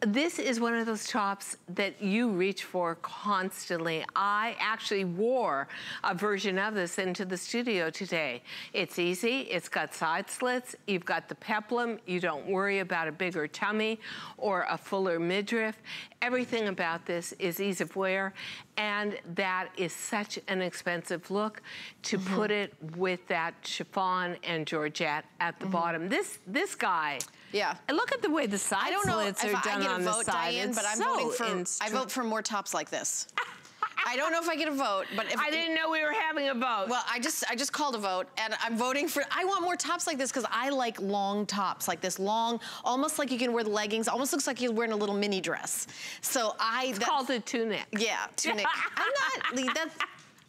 Speaker 2: this is one of those tops that you reach for constantly. I actually wore a version of this into the studio today. It's easy, it's got side slits, you've got the peplum, you don't worry about a bigger tummy or a fuller midriff. Everything about this is ease of wear, and that is such an expensive look to mm-hmm. put it with that chiffon and Georgette at the mm-hmm. bottom. This, this guy,
Speaker 1: Yeah.
Speaker 2: and look at the way the side
Speaker 1: I don't know
Speaker 2: slits
Speaker 1: if
Speaker 2: are
Speaker 1: I
Speaker 2: done
Speaker 1: get
Speaker 2: on
Speaker 1: a
Speaker 2: the
Speaker 1: vote,
Speaker 2: side.
Speaker 1: Diane,
Speaker 2: It's
Speaker 1: but I'm
Speaker 2: so
Speaker 1: voting for, I vote for more tops like this. I don't know if I get a vote, but if
Speaker 2: I didn't know we were having a vote.
Speaker 1: Well, I just I just called a vote, and I'm voting for. I want more tops like this because I like long tops, like this long, almost like you can wear the leggings. Almost looks like you're wearing a little mini dress. So I.
Speaker 2: It's called a tunic.
Speaker 1: Yeah, tunic. I'm not. That's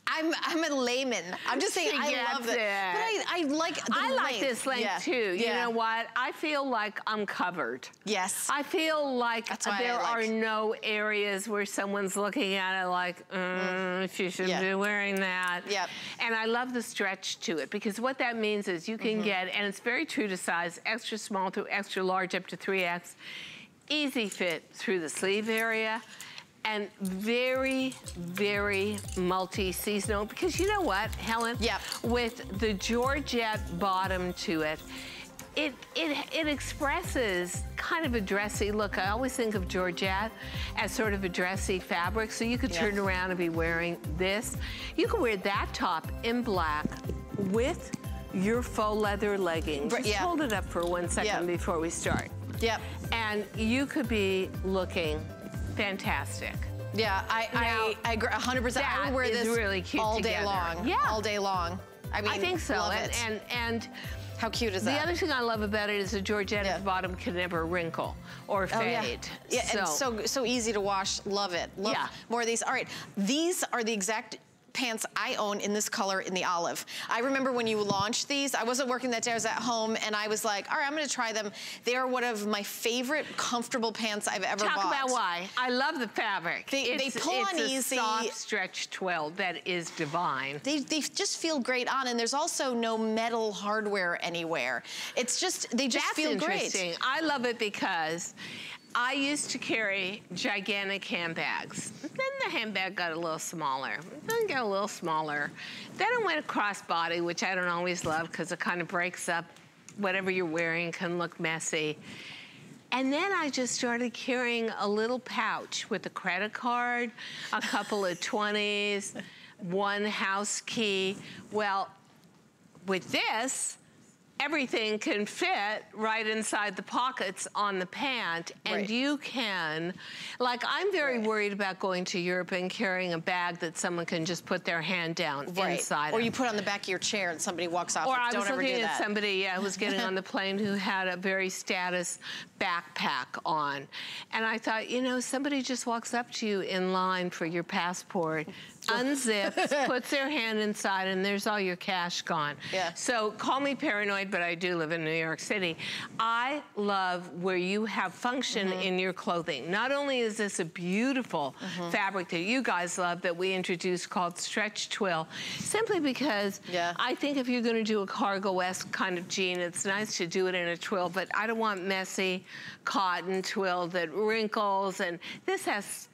Speaker 1: I'm I'm a layman. I'm just saying I love it. But I, I like
Speaker 2: I
Speaker 1: length.
Speaker 2: like this length
Speaker 1: yeah.
Speaker 2: too. You
Speaker 1: yeah.
Speaker 2: know what? I feel like I'm covered.
Speaker 1: Yes.
Speaker 2: I feel like there are no areas where someone's looking at it like, mm, mm. she should yeah. be wearing that.
Speaker 1: Yep.
Speaker 2: And I love the stretch to it because what that means is you can mm -hmm. get, and it's very true to size, extra small to extra large up to 3X, easy fit through the sleeve area and very, very multi-seasonal because you know what, Helen?
Speaker 1: Yep.
Speaker 2: With the Georgette bottom to it, it, it, it expresses kind of a dressy look. I always think of Georgette as sort of a dressy fabric, so you could yes. turn around and be wearing this. You could wear that top in black with your faux leather leggings. Just yeah. hold it up for one second yep. before we start.
Speaker 1: Yep.
Speaker 2: And you could be looking fantastic.
Speaker 1: Yeah, I, now, I, I agree 100%. I would wear this
Speaker 2: really cute
Speaker 1: all
Speaker 2: together.
Speaker 1: day long.
Speaker 2: Yeah.
Speaker 1: All day long. I mean,
Speaker 2: I think so.
Speaker 1: Love
Speaker 2: and,
Speaker 1: it.
Speaker 2: and, and
Speaker 1: how cute is
Speaker 2: the
Speaker 1: that?
Speaker 2: The other thing I love about it is the Georgette yeah. at the bottom can never wrinkle or fade.
Speaker 1: Oh, yeah, yeah so. and so so easy to wash. Love it. Love yeah. more of these. All right, these are the exact pants I own in this color in the olive. I remember when you launched these, I wasn't working that day, I was at home, and I was like, all right, I'm gonna try them. They are one of my favorite comfortable pants I've ever
Speaker 2: Talk
Speaker 1: bought.
Speaker 2: Talk about why. I love the fabric.
Speaker 1: They, they pull
Speaker 2: it's
Speaker 1: on
Speaker 2: a soft stretch twill that is divine.
Speaker 1: They, they just feel great on, and there's also no metal hardware anywhere. It's just, they just
Speaker 2: That's
Speaker 1: feel
Speaker 2: interesting. I love it because I used to carry gigantic handbags. Then the handbag got a little smaller. Then got a little smaller. Then it went across body, which I don't always love because it kind of breaks up whatever you're wearing can look messy. And then I just started carrying a little pouch with a credit card, a couple of 20s, one house key. Well, with this, everything can fit right inside the pockets on the pant and right. you can like I'm very right. worried about going to Europe and carrying a bag that someone can just put their hand down right. inside
Speaker 1: or you put on the back of your chair and somebody walks off
Speaker 2: or
Speaker 1: I
Speaker 2: was looking at somebody yeah, who was getting on the plane who had a very status backpack on and I thought you know somebody just walks up to you in line for your passport unzips, puts their hand inside, and there's all your cash gone.
Speaker 1: Yeah.
Speaker 2: So call me paranoid, but I do live in New York City. I love where you have function mm -hmm. in your clothing. Not only is this a beautiful mm -hmm. fabric that you guys love that we introduced called Stretch Twill, simply because
Speaker 1: yeah.
Speaker 2: I think if you're gonna do a cargo-esque kind of jean, it's nice to do it in a twill, but I don't want messy cotton twill that wrinkles, and this has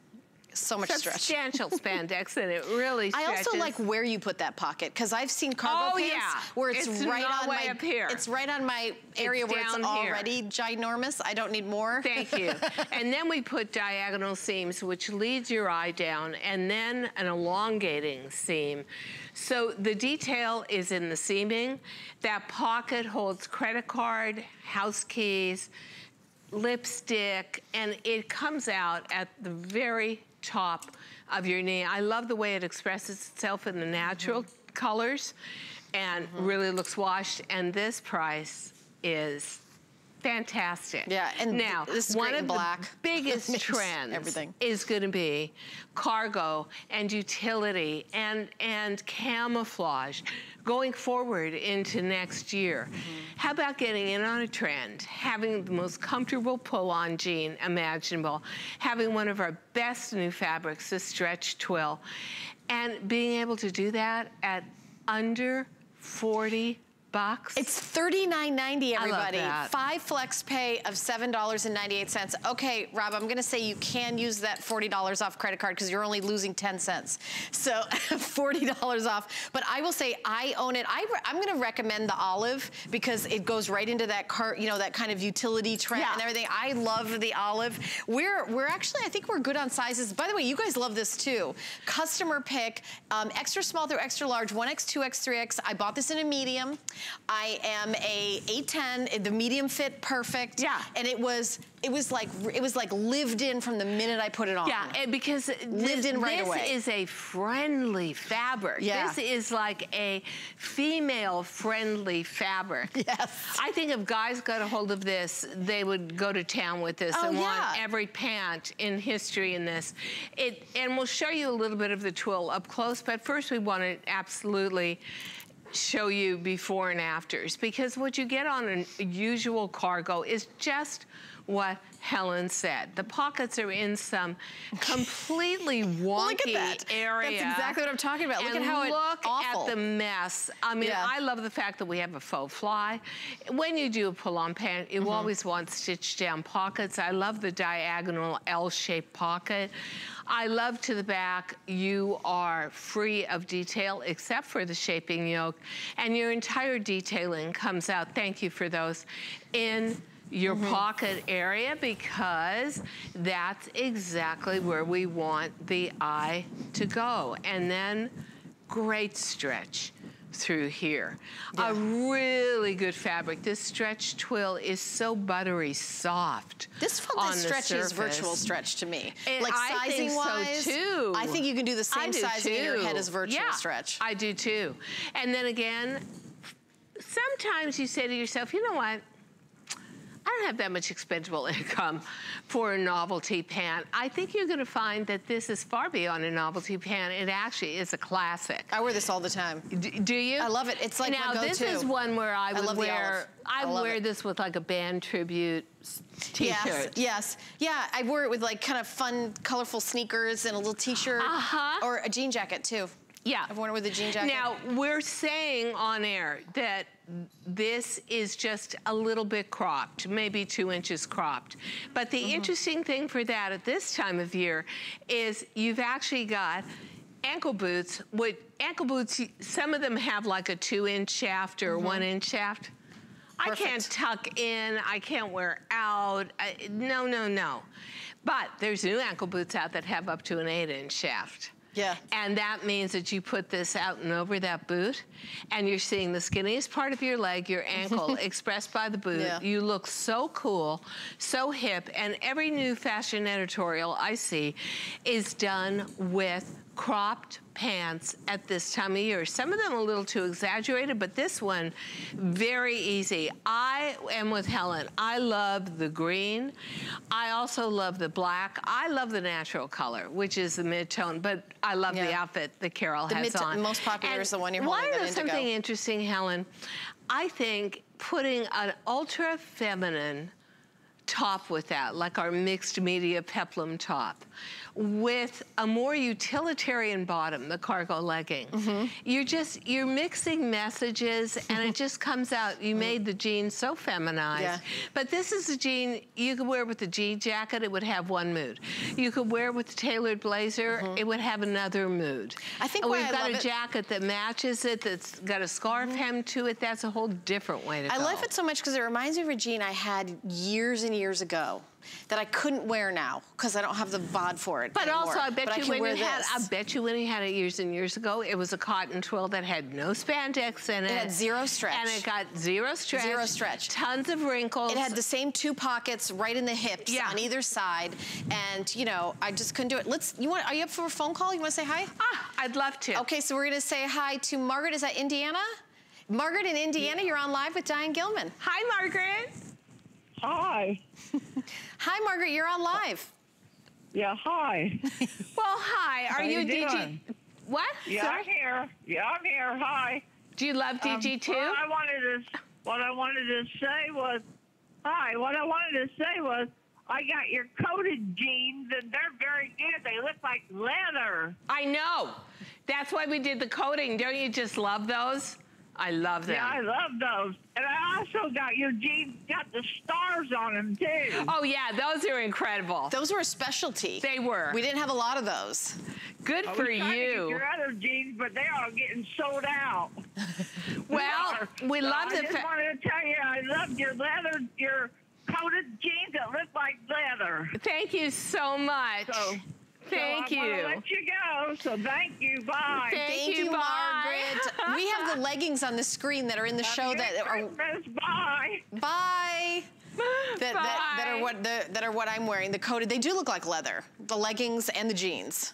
Speaker 1: so much stress.
Speaker 2: substantial spandex and it really stretches.
Speaker 1: I also like where you put that pocket because I've seen cargo
Speaker 2: oh,
Speaker 1: pants
Speaker 2: yeah.
Speaker 1: where it's,
Speaker 2: it's
Speaker 1: right on
Speaker 2: my
Speaker 1: up here. It's right on my area
Speaker 2: it's
Speaker 1: where it's already here. ginormous. I don't need more.
Speaker 2: Thank you. and then we put diagonal seams which leads your eye down and then an elongating seam. So the detail is in the seaming. That pocket holds credit card, house keys, lipstick, and it comes out at the very top of your knee. I love the way it expresses itself in the natural mm -hmm. colors and mm -hmm. really looks washed. And this price is fantastic.
Speaker 1: Yeah, and
Speaker 2: now this one of
Speaker 1: black.
Speaker 2: the biggest trends
Speaker 1: everything.
Speaker 2: is going to be cargo and utility and and camouflage going forward into next year. Mm -hmm. How about getting in on a trend, having the most comfortable pull-on jean imaginable, having one of our best new fabrics, the stretch twill, and being able to do that at under 40 bucks.
Speaker 1: It's $39.90, everybody. Five flex pay of $7.98. Okay, Rob, I'm gonna say you can use that $40 off credit card because you're only losing 10 cents. So $40 off. But I will say I own it. I, am gonna recommend the olive because it goes right into that cart, you know, that kind of utility trend yeah. and everything. I love the olive. We're, we're actually, I think we're good on sizes. By the way, you guys love this too. Customer pick, um, extra small through extra large, 1X, 2X, 3X. I bought this in a medium. I am a 810, the medium fit perfect.
Speaker 2: Yeah.
Speaker 1: And it was, it was like, it was like lived in from the minute I put it on.
Speaker 2: Yeah, and because
Speaker 1: lived
Speaker 2: this,
Speaker 1: in right
Speaker 2: this
Speaker 1: away.
Speaker 2: is a friendly fabric.
Speaker 1: Yeah.
Speaker 2: This is like a female friendly fabric.
Speaker 1: Yes.
Speaker 2: I think if guys got a hold of this, they would go to town with this
Speaker 1: Oh,
Speaker 2: and
Speaker 1: yeah.
Speaker 2: want every pant in history in this. It and we'll show you a little bit of the twill up close, but first we want to absolutely show you before and afters because what you get on a usual cargo is just what Helen said. The pockets are in some completely wonky
Speaker 1: Look at that.
Speaker 2: area.
Speaker 1: That's exactly what I'm talking about. Look
Speaker 2: And
Speaker 1: at how
Speaker 2: look
Speaker 1: awful.
Speaker 2: at the mess. I mean,
Speaker 1: Yeah.
Speaker 2: I love the fact that we have a faux fly. When you do a pull-on pant, you
Speaker 1: Mm-hmm.
Speaker 2: always want stitched down pockets. I love the diagonal L-shaped pocket. I love to the back, you are free of detail except for the shaping yoke, and your entire detailing comes out, thank you for those, in your
Speaker 1: Mm-hmm.
Speaker 2: pocket area because that's exactly where we want the eye to go. And then great stretch through here. A really good fabric. This stretch twill is so buttery soft.
Speaker 1: This felt
Speaker 2: the
Speaker 1: is virtual stretch to me.
Speaker 2: And
Speaker 1: like
Speaker 2: I think
Speaker 1: sizing
Speaker 2: so, too.
Speaker 1: I think you can do the same
Speaker 2: do
Speaker 1: sizing in your head as virtual
Speaker 2: yeah,
Speaker 1: stretch.
Speaker 2: I do too. And then again, sometimes you say to yourself, you know what? I don't have that much expendable income for a novelty pant. I think you're gonna find that this is far beyond a novelty pant. It actually is a classic.
Speaker 1: I wear this all the time.
Speaker 2: D- do you?
Speaker 1: I love it. It's like
Speaker 2: now this is one where I would
Speaker 1: olive.
Speaker 2: wear. I,
Speaker 1: I
Speaker 2: wear
Speaker 1: it.
Speaker 2: this with like a band tribute.
Speaker 1: Yes, yes. Yeah, I wore it with like kind of fun, colorful sneakers and a little t-shirt.
Speaker 2: Uh-huh.
Speaker 1: Or a jean jacket too.
Speaker 2: Yeah.
Speaker 1: I've worn it with a jean jacket.
Speaker 2: Now, we're saying on air that this is just a little bit cropped, maybe two inches cropped. But the
Speaker 1: Mm-hmm.
Speaker 2: interesting thing for that at this time of year is you've actually got ankle boots. What ankle boots, some of them have like a two inch shaft or one inch shaft. I can't. Tuck in, I can't wear out. I, no, no, no. But there's new ankle boots out that have up to an eight inch shaft.
Speaker 1: Yeah.
Speaker 2: And that means that you put this out and over that boot, and you're seeing the skinniest part of your leg, your ankle, expressed by the boot.
Speaker 1: Yeah.
Speaker 2: You look so cool, so hip, and every new fashion editorial I see is done with cropped pants at this time of year. Some of them a little too exaggerated, but this one, very easy. I am with Helen. I love the green. I also love the black. I love the natural color, which is the mid-tone, but I love the outfit that Carol
Speaker 1: The
Speaker 2: has on.
Speaker 1: The most popular is the one you're holding, that
Speaker 2: know something interesting, Helen? I think putting an ultra feminine top with that, like our mixed media peplum top, with a more utilitarian bottom, the cargo legging.
Speaker 1: Mm-hmm.
Speaker 2: You're just, you're mixing messages and it just comes out. You made the jean so feminized.
Speaker 1: Yeah.
Speaker 2: But this is a jean you could wear with the jean jacket, it would have one mood. You could wear with the tailored blazer, it would have another mood.
Speaker 1: I think
Speaker 2: we've
Speaker 1: I
Speaker 2: got a
Speaker 1: it-
Speaker 2: jacket that matches it, that's got a scarf hem to it. That's a whole different way to
Speaker 1: I
Speaker 2: go.
Speaker 1: love it so much because it reminds me of a jean I had years and years ago that I couldn't wear now because I don't have the bod for it
Speaker 2: But
Speaker 1: anymore.
Speaker 2: also, I bet
Speaker 1: But
Speaker 2: you
Speaker 1: can
Speaker 2: when
Speaker 1: wear
Speaker 2: you had. I bet you when you had it years and years ago, it was a cotton twill that had no spandex in it.
Speaker 1: It had zero stretch.
Speaker 2: And it got zero stretch.
Speaker 1: Zero stretch.
Speaker 2: Tons of wrinkles.
Speaker 1: It had the same two pockets right in the hips
Speaker 2: Yeah.
Speaker 1: on either side, and you know I just couldn't do it. Let's. You want? Are you up for a phone call? You want to say hi?
Speaker 2: Ah, I'd love to.
Speaker 1: Okay, so we're gonna say hi to Margaret. Is that Indiana? Margaret in Indiana, you're on live with Diane Gilman.
Speaker 2: Hi, Margaret.
Speaker 3: Hi.
Speaker 1: Hi, Margaret, you're on live.
Speaker 3: Yeah, hi.
Speaker 2: Well, hi. Are
Speaker 3: How
Speaker 2: you,
Speaker 3: you
Speaker 2: DG? What?
Speaker 3: Yeah,
Speaker 2: Sorry?
Speaker 3: I'm here. Yeah, I'm here. Hi.
Speaker 2: Do you love
Speaker 3: Um,
Speaker 2: DG too?
Speaker 3: What I wanted to what I wanted to say was hi. What I wanted to say was I got your coated jeans and they're very good. They look like leather.
Speaker 2: I know. That's why we did the coating. Don't you just love those? I love them.
Speaker 3: Yeah, I love those. And I also got your jeans got the stars on them too.
Speaker 2: oh yeah, those are incredible.
Speaker 1: Those were a specialty.
Speaker 2: They were.
Speaker 1: We didn't have a lot of those.
Speaker 2: Good
Speaker 3: I was
Speaker 2: for
Speaker 3: trying to get
Speaker 2: you.
Speaker 3: your other jeans, but they are getting sold out.
Speaker 2: Well, we
Speaker 3: So
Speaker 2: love
Speaker 3: I
Speaker 2: the
Speaker 3: just wanted to tell you I love your leather, your coated jeans that look like leather.
Speaker 2: Thank you so much.
Speaker 3: So
Speaker 2: Thank
Speaker 3: so I'm
Speaker 2: you.
Speaker 3: let you go. So thank you. Bye.
Speaker 2: Thank
Speaker 1: Thank
Speaker 2: you,
Speaker 1: you,
Speaker 2: bye.
Speaker 1: Margaret. we have the leggings on the screen that are in the show that are
Speaker 3: Christmas. Bye.
Speaker 1: bye. That, that, that are what the, that are what I'm wearing. The coated. They do look like leather. The leggings and the jeans.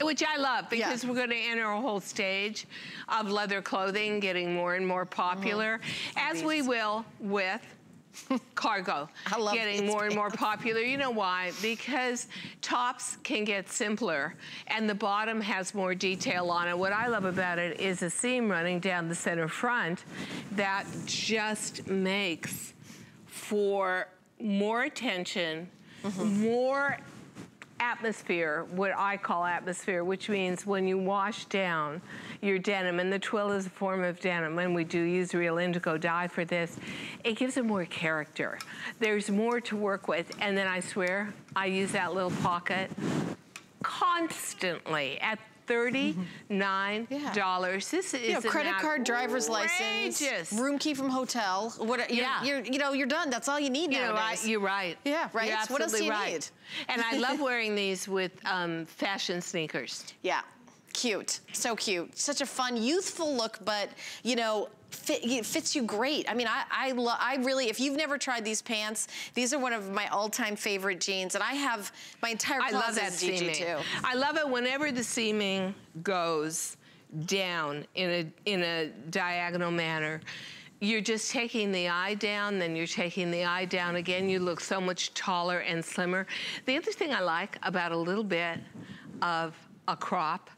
Speaker 2: Which I love
Speaker 1: Yeah.
Speaker 2: because we're going to enter a whole stage of leather clothing getting more and more popular,
Speaker 1: Mm-hmm.
Speaker 2: as we will with cargo
Speaker 1: I love
Speaker 2: getting more and more popular. You know why? Because tops can get simpler and the bottom has more detail on it. What I love about it is a seam running down the center front that just makes for more attention,
Speaker 1: Mm-hmm.
Speaker 2: more atmosphere, what I call atmosphere, which means when you wash down your denim, and the twill is a form of denim, and we do use real indigo dye for this, it gives it more character. There's more to work with, and then I swear, I use that little pocket constantly at $39. This is
Speaker 1: You know, credit card, driver's license, room key from hotel. What? You're,
Speaker 2: Yeah.
Speaker 1: You're, you know, you're done. That's all you need
Speaker 2: You know, I,
Speaker 1: nowadays.
Speaker 2: you're right.
Speaker 1: Yeah, right?
Speaker 2: You're
Speaker 1: What else do
Speaker 2: absolutely
Speaker 1: you
Speaker 2: right.
Speaker 1: need?
Speaker 2: And I love wearing these with um, fashion sneakers.
Speaker 1: Yeah, cute, so cute. Such a fun, youthful look, but you know, fit, it fits you great. I mean, I, I, I really, if you've never tried these pants, these are one of my all-time favorite jeans, and I have my entire closet I
Speaker 2: love that seaming.
Speaker 1: too.
Speaker 2: I love it whenever the seaming goes down in a in a diagonal manner. You're just taking the eye down, then you're taking the eye down again. You look so much taller and slimmer. The other thing I like about a little bit of a crop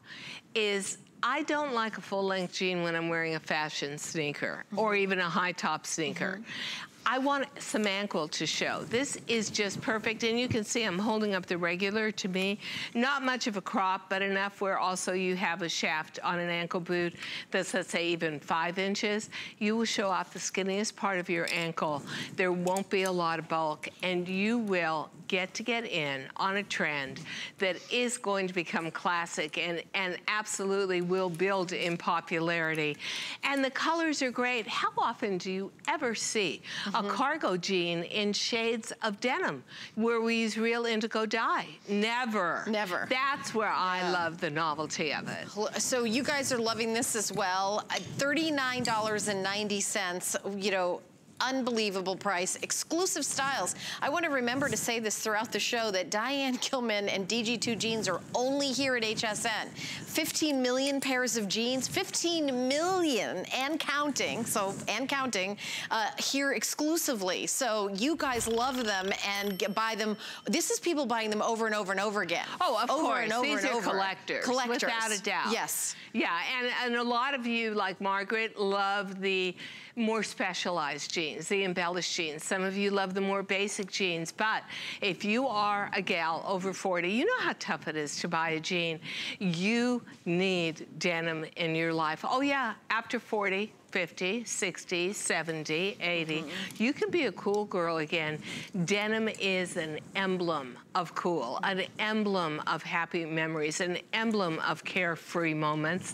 Speaker 2: is I don't like a full length jean when I'm wearing a fashion sneaker or even a high top sneaker. Mm-hmm. I want some ankle to show. This is just perfect, and you can see I'm holding up the regular to me. Not much of a crop, but enough where also you have a shaft on an ankle boot that's, let's say, even five inches. You will show off the skinniest part of your ankle. There won't be a lot of bulk, and you will get to get in on a trend that is going to become classic and, and absolutely will build in popularity. And the colors are great. How often do you ever see a cargo jean in shades of denim where we use real indigo dye? Never.
Speaker 1: Never.
Speaker 2: That's where I love the novelty of it.
Speaker 1: So you guys are loving this as well. Uh, $39.90, you know, unbelievable price, exclusive styles. I want to remember to say this throughout the show that Diane Gilman and DG2 jeans are only here at HSN. 15 million pairs of jeans, 15 million and counting, so and counting, uh, here exclusively. So you guys love them and get, buy them. This is people buying them over and over and over again.
Speaker 2: Oh, of
Speaker 1: over
Speaker 2: course.
Speaker 1: And over
Speaker 2: These
Speaker 1: and
Speaker 2: are
Speaker 1: over.
Speaker 2: collectors,
Speaker 1: Collectors.
Speaker 2: without a doubt.
Speaker 1: Yes.
Speaker 2: Yeah, and, and a lot of you, like Margaret, love the more specialized jeans, the embellished jeans. Some of you love the more basic jeans, but if you are a gal over 40, you know how tough it is to buy a jean. You need denim in your life. Oh yeah, after 40, 50, 60, 70, 80, you can be a cool girl again. Denim is an emblem of cool, an emblem of happy memories, an emblem of carefree moments.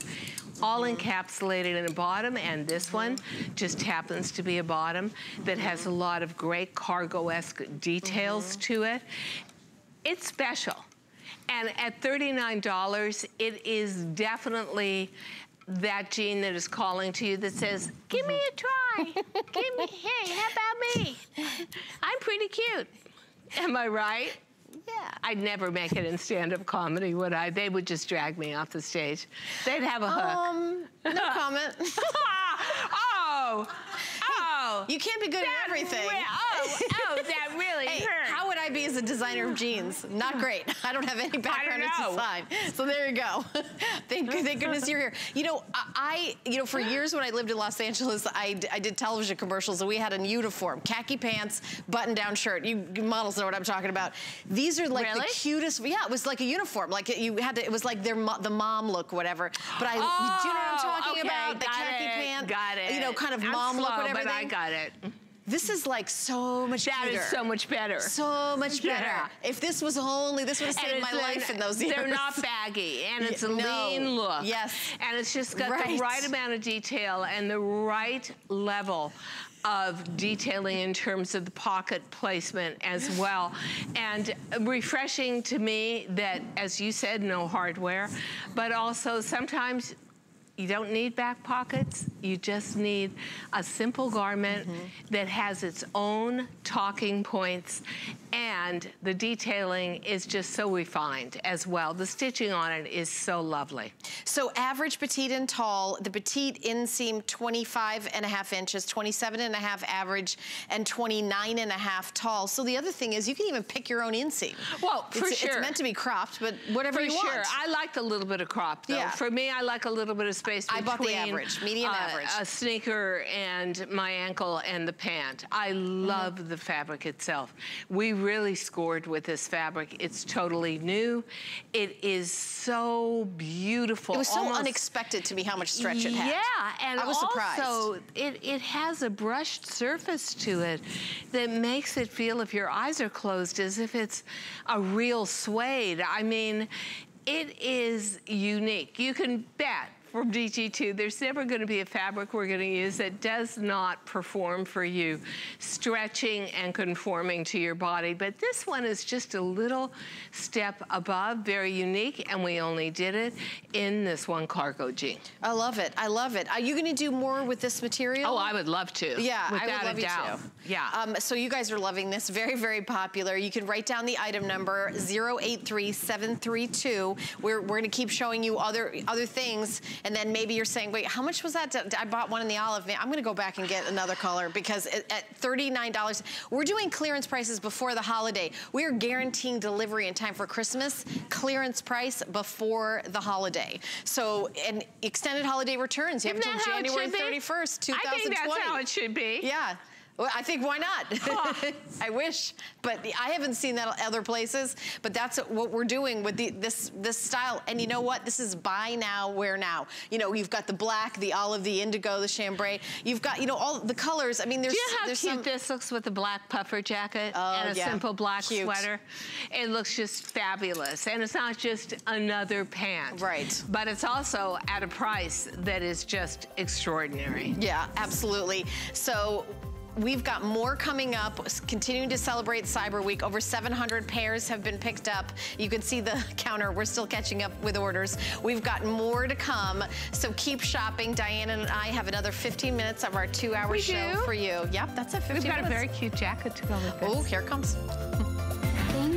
Speaker 2: All encapsulated in a bottom, and this one just happens to be a bottom that has a lot of great cargo-esque details mm-hmm. to it. It's special. And at $39, it is definitely that jean that is calling to you that says, give me a try. give me, hey, how about me? I'm pretty cute. Am I right?
Speaker 1: Yeah.
Speaker 2: I'd never make it in stand-up comedy, would I? They would just drag me off the stage. They'd have a hook.
Speaker 1: Um, no comment.
Speaker 2: oh.
Speaker 1: You can't be good
Speaker 2: that
Speaker 1: at everything.
Speaker 2: oh, oh, that really
Speaker 1: Hey,
Speaker 2: hurt.
Speaker 1: how would I be as a designer of jeans? Not great. I don't have any background in design. So there you go. thank, thank goodness you're here. You know, I, I- you know, for years when I lived in Los Angeles, I did television commercials and we had a uniform, khaki pants, button-down shirt. You models know what I'm talking about. These are like
Speaker 2: Really?
Speaker 1: the cutest. Yeah, it was like a uniform. Like you had to. It was like their mo- the mom look, whatever. But I, do you know what I'm
Speaker 2: Oh,
Speaker 1: talking
Speaker 2: okay,
Speaker 1: about? The khaki
Speaker 2: it,
Speaker 1: pant.
Speaker 2: Got it.
Speaker 1: You know, kind of
Speaker 2: I'm
Speaker 1: mom look, whatever.
Speaker 2: But I got it.
Speaker 1: This is like so much better.
Speaker 2: That is so much better.
Speaker 1: So much better.
Speaker 2: Yeah.
Speaker 1: If this was only, this would have saved my
Speaker 2: it's
Speaker 1: life in those years.
Speaker 2: They're not baggy, and it's a
Speaker 1: no.
Speaker 2: lean look.
Speaker 1: Yes.
Speaker 2: And it's just got the
Speaker 1: Right.
Speaker 2: right amount of detail and the right level of detailing in terms of the pocket placement as well. And refreshing to me that, as you said, no hardware, but also sometimes you don't need back pockets. You just need a simple garment mm -hmm. that has its own talking points and the detailing is just so refined as well. The stitching on it is so lovely.
Speaker 1: So average petite and tall, the petite inseam 25 and a half inches, 27 and a half average, and 29 and a half tall. So the other thing is you can even pick your own inseam.
Speaker 2: Well, for
Speaker 1: it's,
Speaker 2: sure.
Speaker 1: It's meant to be cropped, but whatever
Speaker 2: for
Speaker 1: you
Speaker 2: sure.
Speaker 1: want.
Speaker 2: I like a little bit of crop though. Yeah. For me, I like a little bit of space between.
Speaker 1: I bought the average, medium
Speaker 2: uh,
Speaker 1: average.
Speaker 2: A sneaker and my ankle and the pant. I love mm -hmm. the fabric itself. We really scored with this fabric. It's totally new. It is so beautiful.
Speaker 1: It was so Almost, unexpected to me how much stretch it had.
Speaker 2: Yeah, and
Speaker 1: I was
Speaker 2: also it, it has a brushed surface to it that makes it feel, if your eyes are closed, as if it's a real suede. I mean, it is unique. You can bet from DG2, there's never gonna be a fabric we're gonna use that does not perform for you, stretching and conforming to your body. But this one is just a little step above, very unique, and we only did it in this one cargo jean.
Speaker 1: I love it, I love it. Are you gonna do more with this material?
Speaker 2: Oh, I would love to.
Speaker 1: Yeah,
Speaker 2: Without
Speaker 1: I would love
Speaker 2: a doubt.
Speaker 1: to.
Speaker 2: Yeah.
Speaker 1: Um, so you guys are loving this, very, very popular. You can write down the item number, 083732. We're, we're gonna keep showing you other, other things and then maybe you're saying, wait, how much was that? I bought one in the olive. I'm gonna go back and get another color because at $39, we're doing clearance prices before the holiday. We are guaranteeing delivery in time for Christmas, clearance price before the holiday. So, and extended holiday returns. You
Speaker 2: Isn't
Speaker 1: have until January 31st, 2020.
Speaker 2: I think that's how it should be.
Speaker 1: Yeah. Well, I think why not? I wish, but I haven't seen that other places. But that's what we're doing with the, this this style. And you know what? This is buy now, wear now. You know, you've got the black, the olive, the indigo, the chambray. You've got you know all the colors. I mean, there's.
Speaker 2: Do you know how
Speaker 1: cute
Speaker 2: some... this looks with a black puffer jacket
Speaker 1: oh,
Speaker 2: and a
Speaker 1: yeah.
Speaker 2: simple black
Speaker 1: cute.
Speaker 2: sweater? It looks just fabulous, and it's not just another pant.
Speaker 1: Right.
Speaker 2: But it's also at a price that is just extraordinary.
Speaker 1: Yeah, absolutely. So We've got more coming up, continuing to celebrate Cyber Week. Over 700 pairs have been picked up. You can see the counter. We're still catching up with orders. We've got more to come, so keep shopping. Diana and I have another 15 minutes of our two-hour show
Speaker 2: do?
Speaker 1: for you. Yep, that's it, 15
Speaker 2: We've got
Speaker 1: minutes.
Speaker 2: a very cute jacket to go with this.
Speaker 1: Oh, here comes.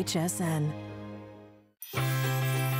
Speaker 4: HSN.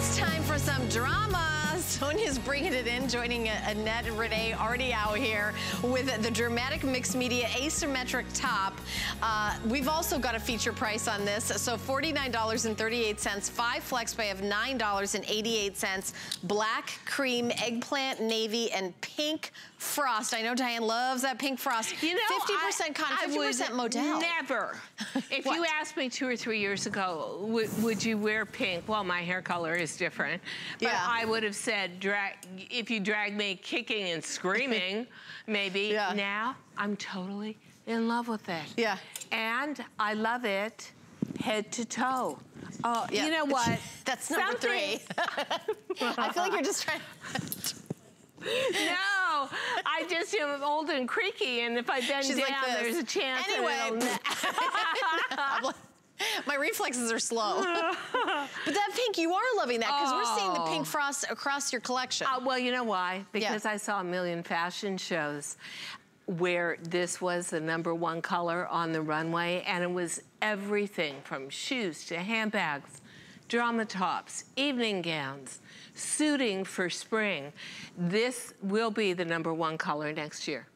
Speaker 1: It's time for some drama. Sonia's bringing it in, joining Annette and Renee already out here with the Dramatic Mixed Media Asymmetric Top. Uh, we've also got a feature price on this. So $49.38, five flex pay of $9.88. Black, cream, eggplant, navy, and pink frost. I know Diane loves that pink frost.
Speaker 2: You know,
Speaker 1: 50% cotton, 50% modal.
Speaker 2: Never. if you asked me two or three years ago, would you wear pink? Well, my hair color is different. But yeah. I would have said, drag, if you drag me kicking and screaming, maybe. Yeah. Now, I'm totally in love with it.
Speaker 1: Yeah.
Speaker 2: And I love it head to toe. Oh, yeah. you know what?
Speaker 1: That's number Something... three. I feel like you're just trying
Speaker 2: no, I just am old and creaky, and if I bend
Speaker 1: She's
Speaker 2: down,
Speaker 1: like
Speaker 2: there's a chance
Speaker 1: anyway, My reflexes are slow. but that pink, you are loving that because oh. we're seeing the pink oh. frost across your collection.
Speaker 2: Uh, well, you know why? Because yeah. I saw a million fashion shows where this was the number one color on the runway, and it was everything from shoes to handbags, drama tops, evening gowns, suiting for spring. This will be the number one color next year.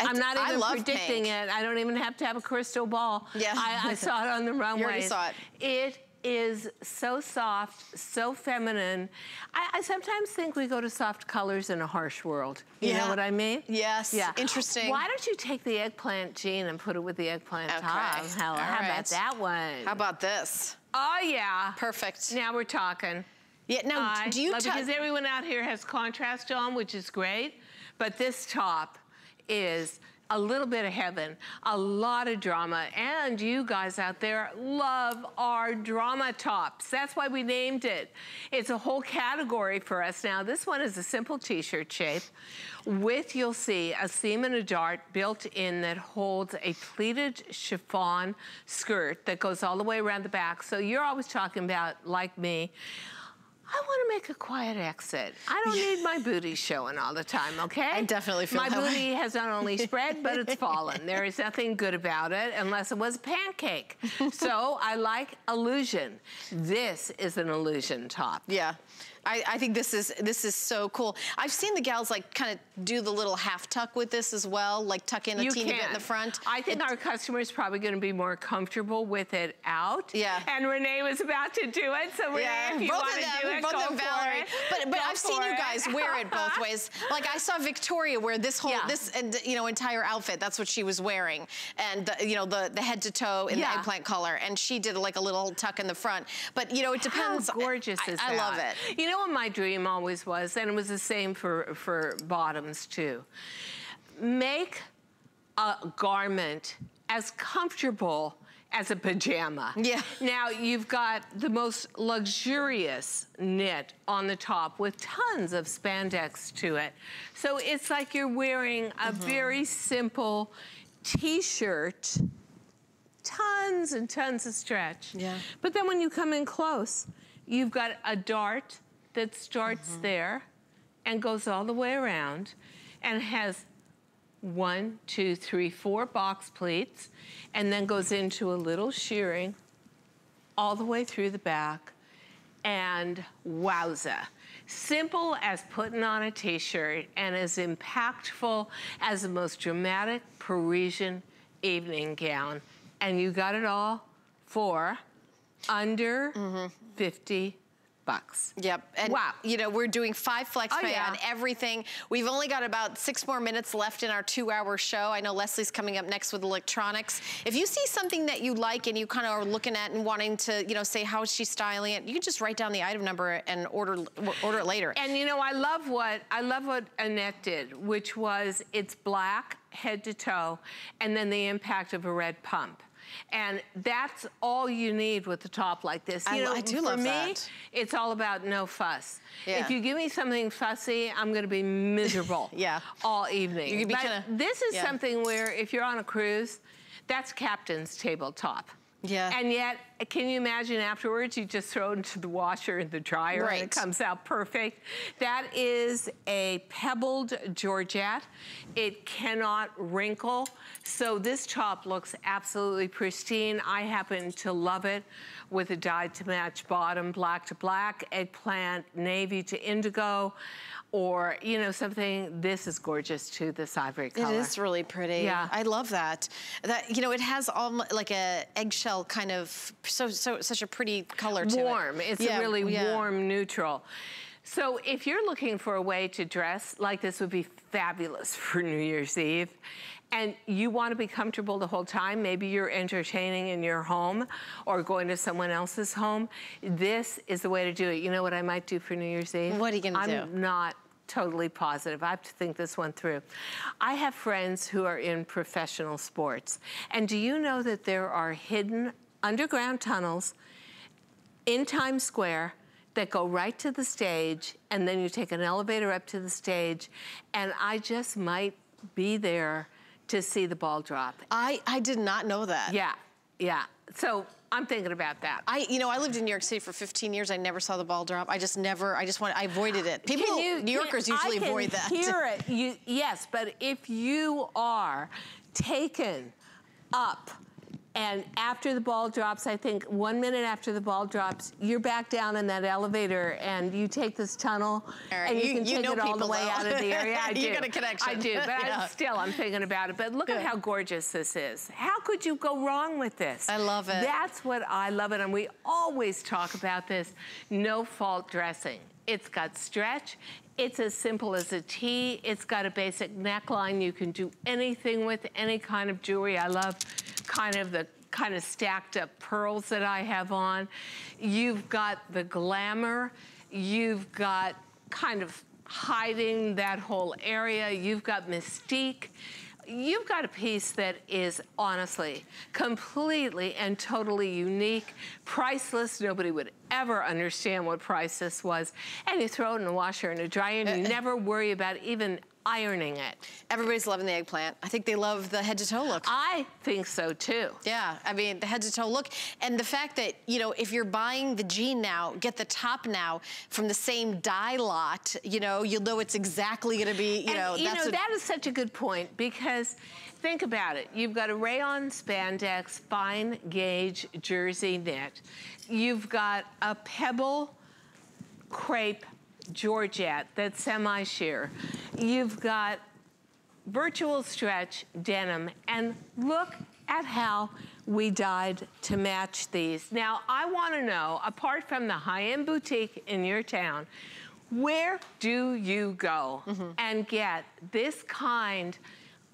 Speaker 2: I'm not even predicting
Speaker 1: pink.
Speaker 2: it. I don't even have to have a crystal ball.
Speaker 1: Yeah.
Speaker 2: I, I saw it on the runway.
Speaker 1: You already saw it.
Speaker 2: It is so soft, so feminine. I, I, sometimes think we go to soft colors in a harsh world. You yeah. know what I mean?
Speaker 1: Yes. Yeah. Interesting.
Speaker 2: Why don't you take the eggplant jean and put it with the eggplant okay. top? How, how right. about that one?
Speaker 1: How about this?
Speaker 2: Oh, yeah.
Speaker 1: Perfect.
Speaker 2: Now we're talking.
Speaker 1: Yeah, now, I do you...
Speaker 2: Because everyone out here has contrast on, which is great, but this top is a little bit of heaven, a lot of drama, and you guys out there love our drama tops. That's why we named it. It's a whole category for us now. This one is a simple t-shirt shape with, you'll see, a seam and a dart built in that holds a pleated chiffon skirt that goes all the way around the back. So you're always talking about, like me, I want to make a quiet exit. I don't need my booty showing all the time, okay?
Speaker 1: I definitely feel
Speaker 2: My booty way. has not only spread, but it's fallen. There is nothing good about it unless it was a pancake. so I like illusion. This is an illusion top.
Speaker 1: Yeah. I, I, think this is this is so cool. I've seen the gals like kind of do the little half tuck with this as well, like tuck in a you teeny can. bit in the front.
Speaker 2: I think our customer is probably going to be more comfortable with it out.
Speaker 1: Yeah.
Speaker 2: And Renee was about to do it, so Renee, yeah. if you want to do it,
Speaker 1: both
Speaker 2: go
Speaker 1: of them, Valerie.
Speaker 2: It.
Speaker 1: But but go I've seen you guys wear it both ways. Like I saw Victoria wear this whole yeah. this and you know entire outfit. That's what she was wearing, and the, you know the the head to toe in yeah. the eggplant color, and she did like a little tuck in the front. But you know it depends.
Speaker 2: How gorgeous
Speaker 1: I,
Speaker 2: is
Speaker 1: I,
Speaker 2: that?
Speaker 1: I love it.
Speaker 2: You know what my dream always was, and it was the same for, for bottoms too. Make a garment as comfortable as a pajama.
Speaker 1: Yeah.
Speaker 2: Now you've got the most luxurious knit on the top with tons of spandex to it. So it's like you're wearing a mm -hmm. very simple t-shirt, tons and tons of stretch.
Speaker 1: Yeah.
Speaker 2: But then when you come in close, you've got a dart that starts mm -hmm. there and goes all the way around and has one, two, three, four box pleats and then goes into a little shearing all the way through the back and wowza. Simple as putting on a t-shirt and as impactful as the most dramatic Parisian evening gown. And you got it all for under mm -hmm. 50 bucks.
Speaker 1: Yep. And, wow. You know, we're doing five flex oh, pay yeah. on everything. We've only got about six more minutes left in our two hour show. I know Leslie's coming up next with electronics. If you see something that you like and you kind of are looking at and wanting to, you know, say how is she styling it, you can just write down the item number and order order it later.
Speaker 2: And you know, I love what I love what Annette did, which was it's black head to toe, and then the impact of a red pump. And that's all you need with a top like this. You
Speaker 1: I,
Speaker 2: know,
Speaker 1: I do
Speaker 2: for
Speaker 1: love
Speaker 2: me,
Speaker 1: that.
Speaker 2: it's all about no fuss. Yeah. If you give me something fussy, I'm gonna be miserable
Speaker 1: yeah.
Speaker 2: all evening.
Speaker 1: You
Speaker 2: but
Speaker 1: kinda,
Speaker 2: this is
Speaker 1: yeah.
Speaker 2: something where if you're on a cruise, that's captain's tabletop.
Speaker 1: Yeah.
Speaker 2: And yet, can you imagine afterwards you just throw it into the washer and the dryer
Speaker 1: right.
Speaker 2: and it comes out perfect. That is a pebbled Georgette. It cannot wrinkle. So this top looks absolutely pristine. I happen to love it with a dyed to match bottom, black to black, eggplant, navy to indigo or, you know, something, this is gorgeous too, this ivory color.
Speaker 1: It is really pretty.
Speaker 2: Yeah.
Speaker 1: I love that. That, you know, it has all like a eggshell kind of, so, so, such a pretty color to
Speaker 2: warm.
Speaker 1: it.
Speaker 2: It's
Speaker 1: yeah,
Speaker 2: a really
Speaker 1: yeah.
Speaker 2: warm neutral. So if you're looking for a way to dress like this would be fabulous for New Year's Eve, and you want to be comfortable the whole time, maybe you're entertaining in your home or going to someone else's home, this is the way to do it. You know what I might do for New Year's Eve?
Speaker 1: What are you gonna
Speaker 2: I'm
Speaker 1: do?
Speaker 2: not totally positive. I have to think this one through. I have friends who are in professional sports. And do you know that there are hidden underground tunnels in Times Square that go right to the stage and then you take an elevator up to the stage and I just might be there to see the ball drop.
Speaker 1: I, I did not know that.
Speaker 2: Yeah, yeah. So I'm thinking about that.
Speaker 1: I, you know, I lived in New York City for 15 years. I never saw the ball drop. I just never, I just want, I avoided it. People,
Speaker 2: you-
Speaker 1: New Yorkers
Speaker 2: can-
Speaker 1: usually
Speaker 2: I can
Speaker 1: avoid that.
Speaker 2: hear it. You, yes, but if you are taken up and after the ball drops, I think one minute after the ball drops, you're back down in that elevator and you take this tunnel
Speaker 1: right,
Speaker 2: and you,
Speaker 1: you-
Speaker 2: can
Speaker 1: you
Speaker 2: take it all the way
Speaker 1: though.
Speaker 2: out of the area. I do.
Speaker 1: You got a connection.
Speaker 2: I do, but
Speaker 1: Yeah.
Speaker 2: I, still, I'm thinking about it. But look at how gorgeous this is. How could you go wrong with this?
Speaker 1: I love it.
Speaker 2: That's what I love it, and we always talk about this, no fault dressing. It's got stretch. It's as simple as a tee. It's got a basic neckline. You can do anything with any kind of jewelry. I love kind of the kind of stacked up pearls that I have on. You've got the glamour. You've got kind of hiding that whole area. You've got mystique. You've got a piece that is honestly completely and totally unique, priceless. Nobody would ever understand what price this was. And you throw it in the washer and a dryer and you eh, eh. never worry about even ironing it.
Speaker 1: Everybody's loving the eggplant. I think they love the head to toe look.
Speaker 2: I think so too.
Speaker 1: Yeah, I mean, the head to toe look. And the fact that, you know, if you're buying the jean now, get the top now from the same dye lot, you know, you'll know it's exactly gonna be, you
Speaker 2: and,
Speaker 1: know,
Speaker 2: you
Speaker 1: that's
Speaker 2: know,
Speaker 1: what-
Speaker 2: that is such a good point because think about it. You've got a rayon spandex fine gauge jersey knit. You've got a pebble crepe Georgette that's semi-sheer. You've got virtual stretch denim and look at how we dyed to match these. Now, I wanna know, apart from the high-end boutique in your town, where do you go mm-hmm. and get this kind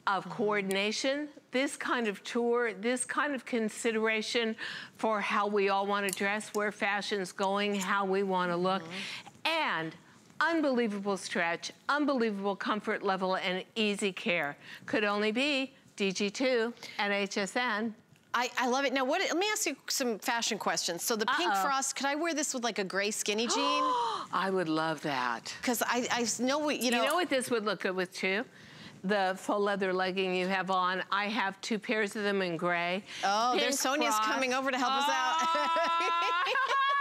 Speaker 2: of mm-hmm. coordination, this kind of tour, this kind of consideration for how we all want to dress, where fashion's going, how we want to look, mm-hmm. And unbelievable stretch, unbelievable comfort level, and easy care. Could only be DG2 and HSN.
Speaker 1: I, I love it. Now, what? Let me ask you some fashion questions. So the pink
Speaker 2: Uh-oh.
Speaker 1: frost, could I wear this with like a gray skinny jean?
Speaker 2: I would love that.
Speaker 1: Because I, I know what, you know.
Speaker 2: You know what this would look good with too? The faux leather legging you have on. I have two pairs of them in gray.
Speaker 1: Oh,
Speaker 2: Pink
Speaker 1: there's Sonia's
Speaker 2: frost.
Speaker 1: coming over to help us out.
Speaker 2: Ah!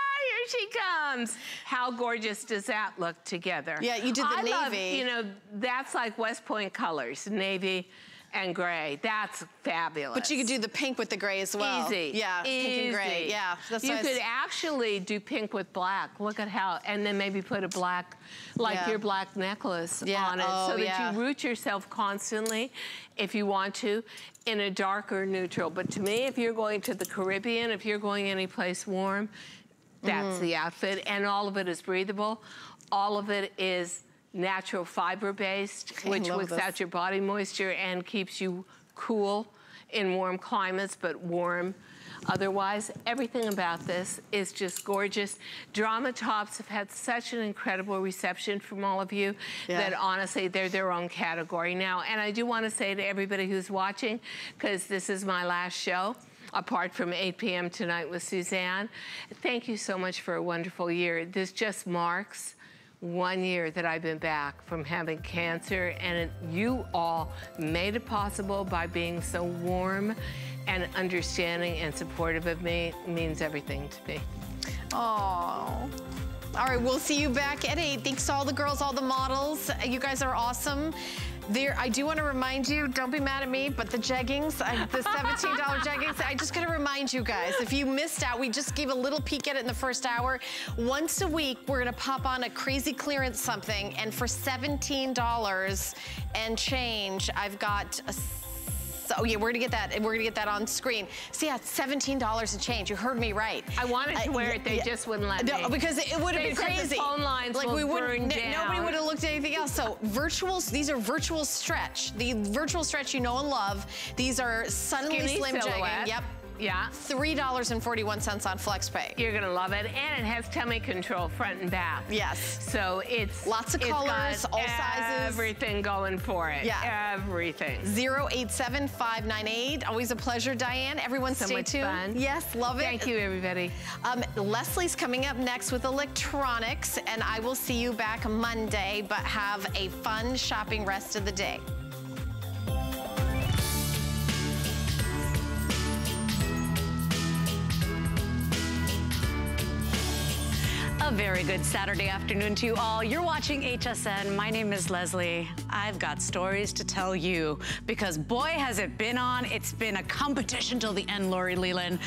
Speaker 2: Here she comes. How gorgeous does that look together?
Speaker 1: Yeah, you did the
Speaker 2: I love,
Speaker 1: navy.
Speaker 2: you know, that's like West Point colors, navy and gray. That's fabulous.
Speaker 1: But you could do the pink with the gray as well.
Speaker 2: Easy.
Speaker 1: Yeah, pink and gray. Yeah, that's
Speaker 2: you could actually do pink with black. Look at how, and then maybe put a black, like
Speaker 1: Yeah.
Speaker 2: your black necklace
Speaker 1: Yeah,
Speaker 2: on it,
Speaker 1: oh,
Speaker 2: so that
Speaker 1: yeah.
Speaker 2: you root yourself constantly, if you want to, in a darker neutral. But to me, if you're going to the Caribbean, if you're going anyplace warm, that's
Speaker 1: Mm.
Speaker 2: the outfit, and all of it is breathable. All of it is natural fiber based,
Speaker 1: I
Speaker 2: which wicks
Speaker 1: this.
Speaker 2: out your body moisture and keeps you cool in warm climates, but warm otherwise. Everything about this is just gorgeous. Drama tops have had such an incredible reception from all of you
Speaker 1: Yeah.
Speaker 2: that honestly, they're their own category now. And I do want to say to everybody who's watching, because this is my last show, apart from 8 p.m. tonight with Suzanne, thank you so much for a wonderful year. This just marks one year that I've been back from having cancer and you all made it possible by being so warm and understanding and supportive of me means everything to me.
Speaker 1: Oh. All right, we'll see you back at 8. Thanks to all the girls, all the models. You guys are awesome. There, I do want to remind you, don't be mad at me, but the jeggings, I, the $17 jeggings, I just got to remind you guys, if you missed out, we just gave a little peek at it in the first hour. Once a week, we're going to pop on a crazy clearance something, and for $17 and change, I've got a oh yeah, we're gonna get that. We're gonna get that on screen. So yeah, seventeen dollars a change. You heard me right.
Speaker 2: I wanted to
Speaker 1: Uh,
Speaker 2: wear
Speaker 1: yeah,
Speaker 2: it, they
Speaker 1: yeah.
Speaker 2: just wouldn't let me.
Speaker 1: no,
Speaker 2: me.
Speaker 1: because it would have been crazy.
Speaker 2: phone lines
Speaker 1: like we wouldn't. Nobody would have looked at anything else. So virtuals, these are virtual stretch. The virtual stretch you know and love. These are suddenly
Speaker 2: Skinny
Speaker 1: slim
Speaker 2: silhouette.
Speaker 1: Yep.
Speaker 2: Yeah.
Speaker 1: $3.41 on FlexPay.
Speaker 2: You're gonna love it, and it has tummy control front and back.
Speaker 1: Yes.
Speaker 2: So it's
Speaker 1: Lots of
Speaker 2: it's
Speaker 1: colors, all sizes.
Speaker 2: Everything going for it.
Speaker 1: Yeah.
Speaker 2: Everything.
Speaker 1: 087598. Always a pleasure, Diane. Everyone
Speaker 2: So
Speaker 1: stay
Speaker 2: much
Speaker 1: tuned.
Speaker 2: fun.
Speaker 1: Yes, love it.
Speaker 2: Thank you, everybody.
Speaker 1: Um, Leslie's coming up next with electronics, and I will see you back Monday, but have a fun shopping rest of the day.
Speaker 5: A very good Saturday afternoon to you all. You're watching HSN. My name is Leslie. I've got stories to tell you because boy, has it been on. It's been a competition till the end, Lori Leland.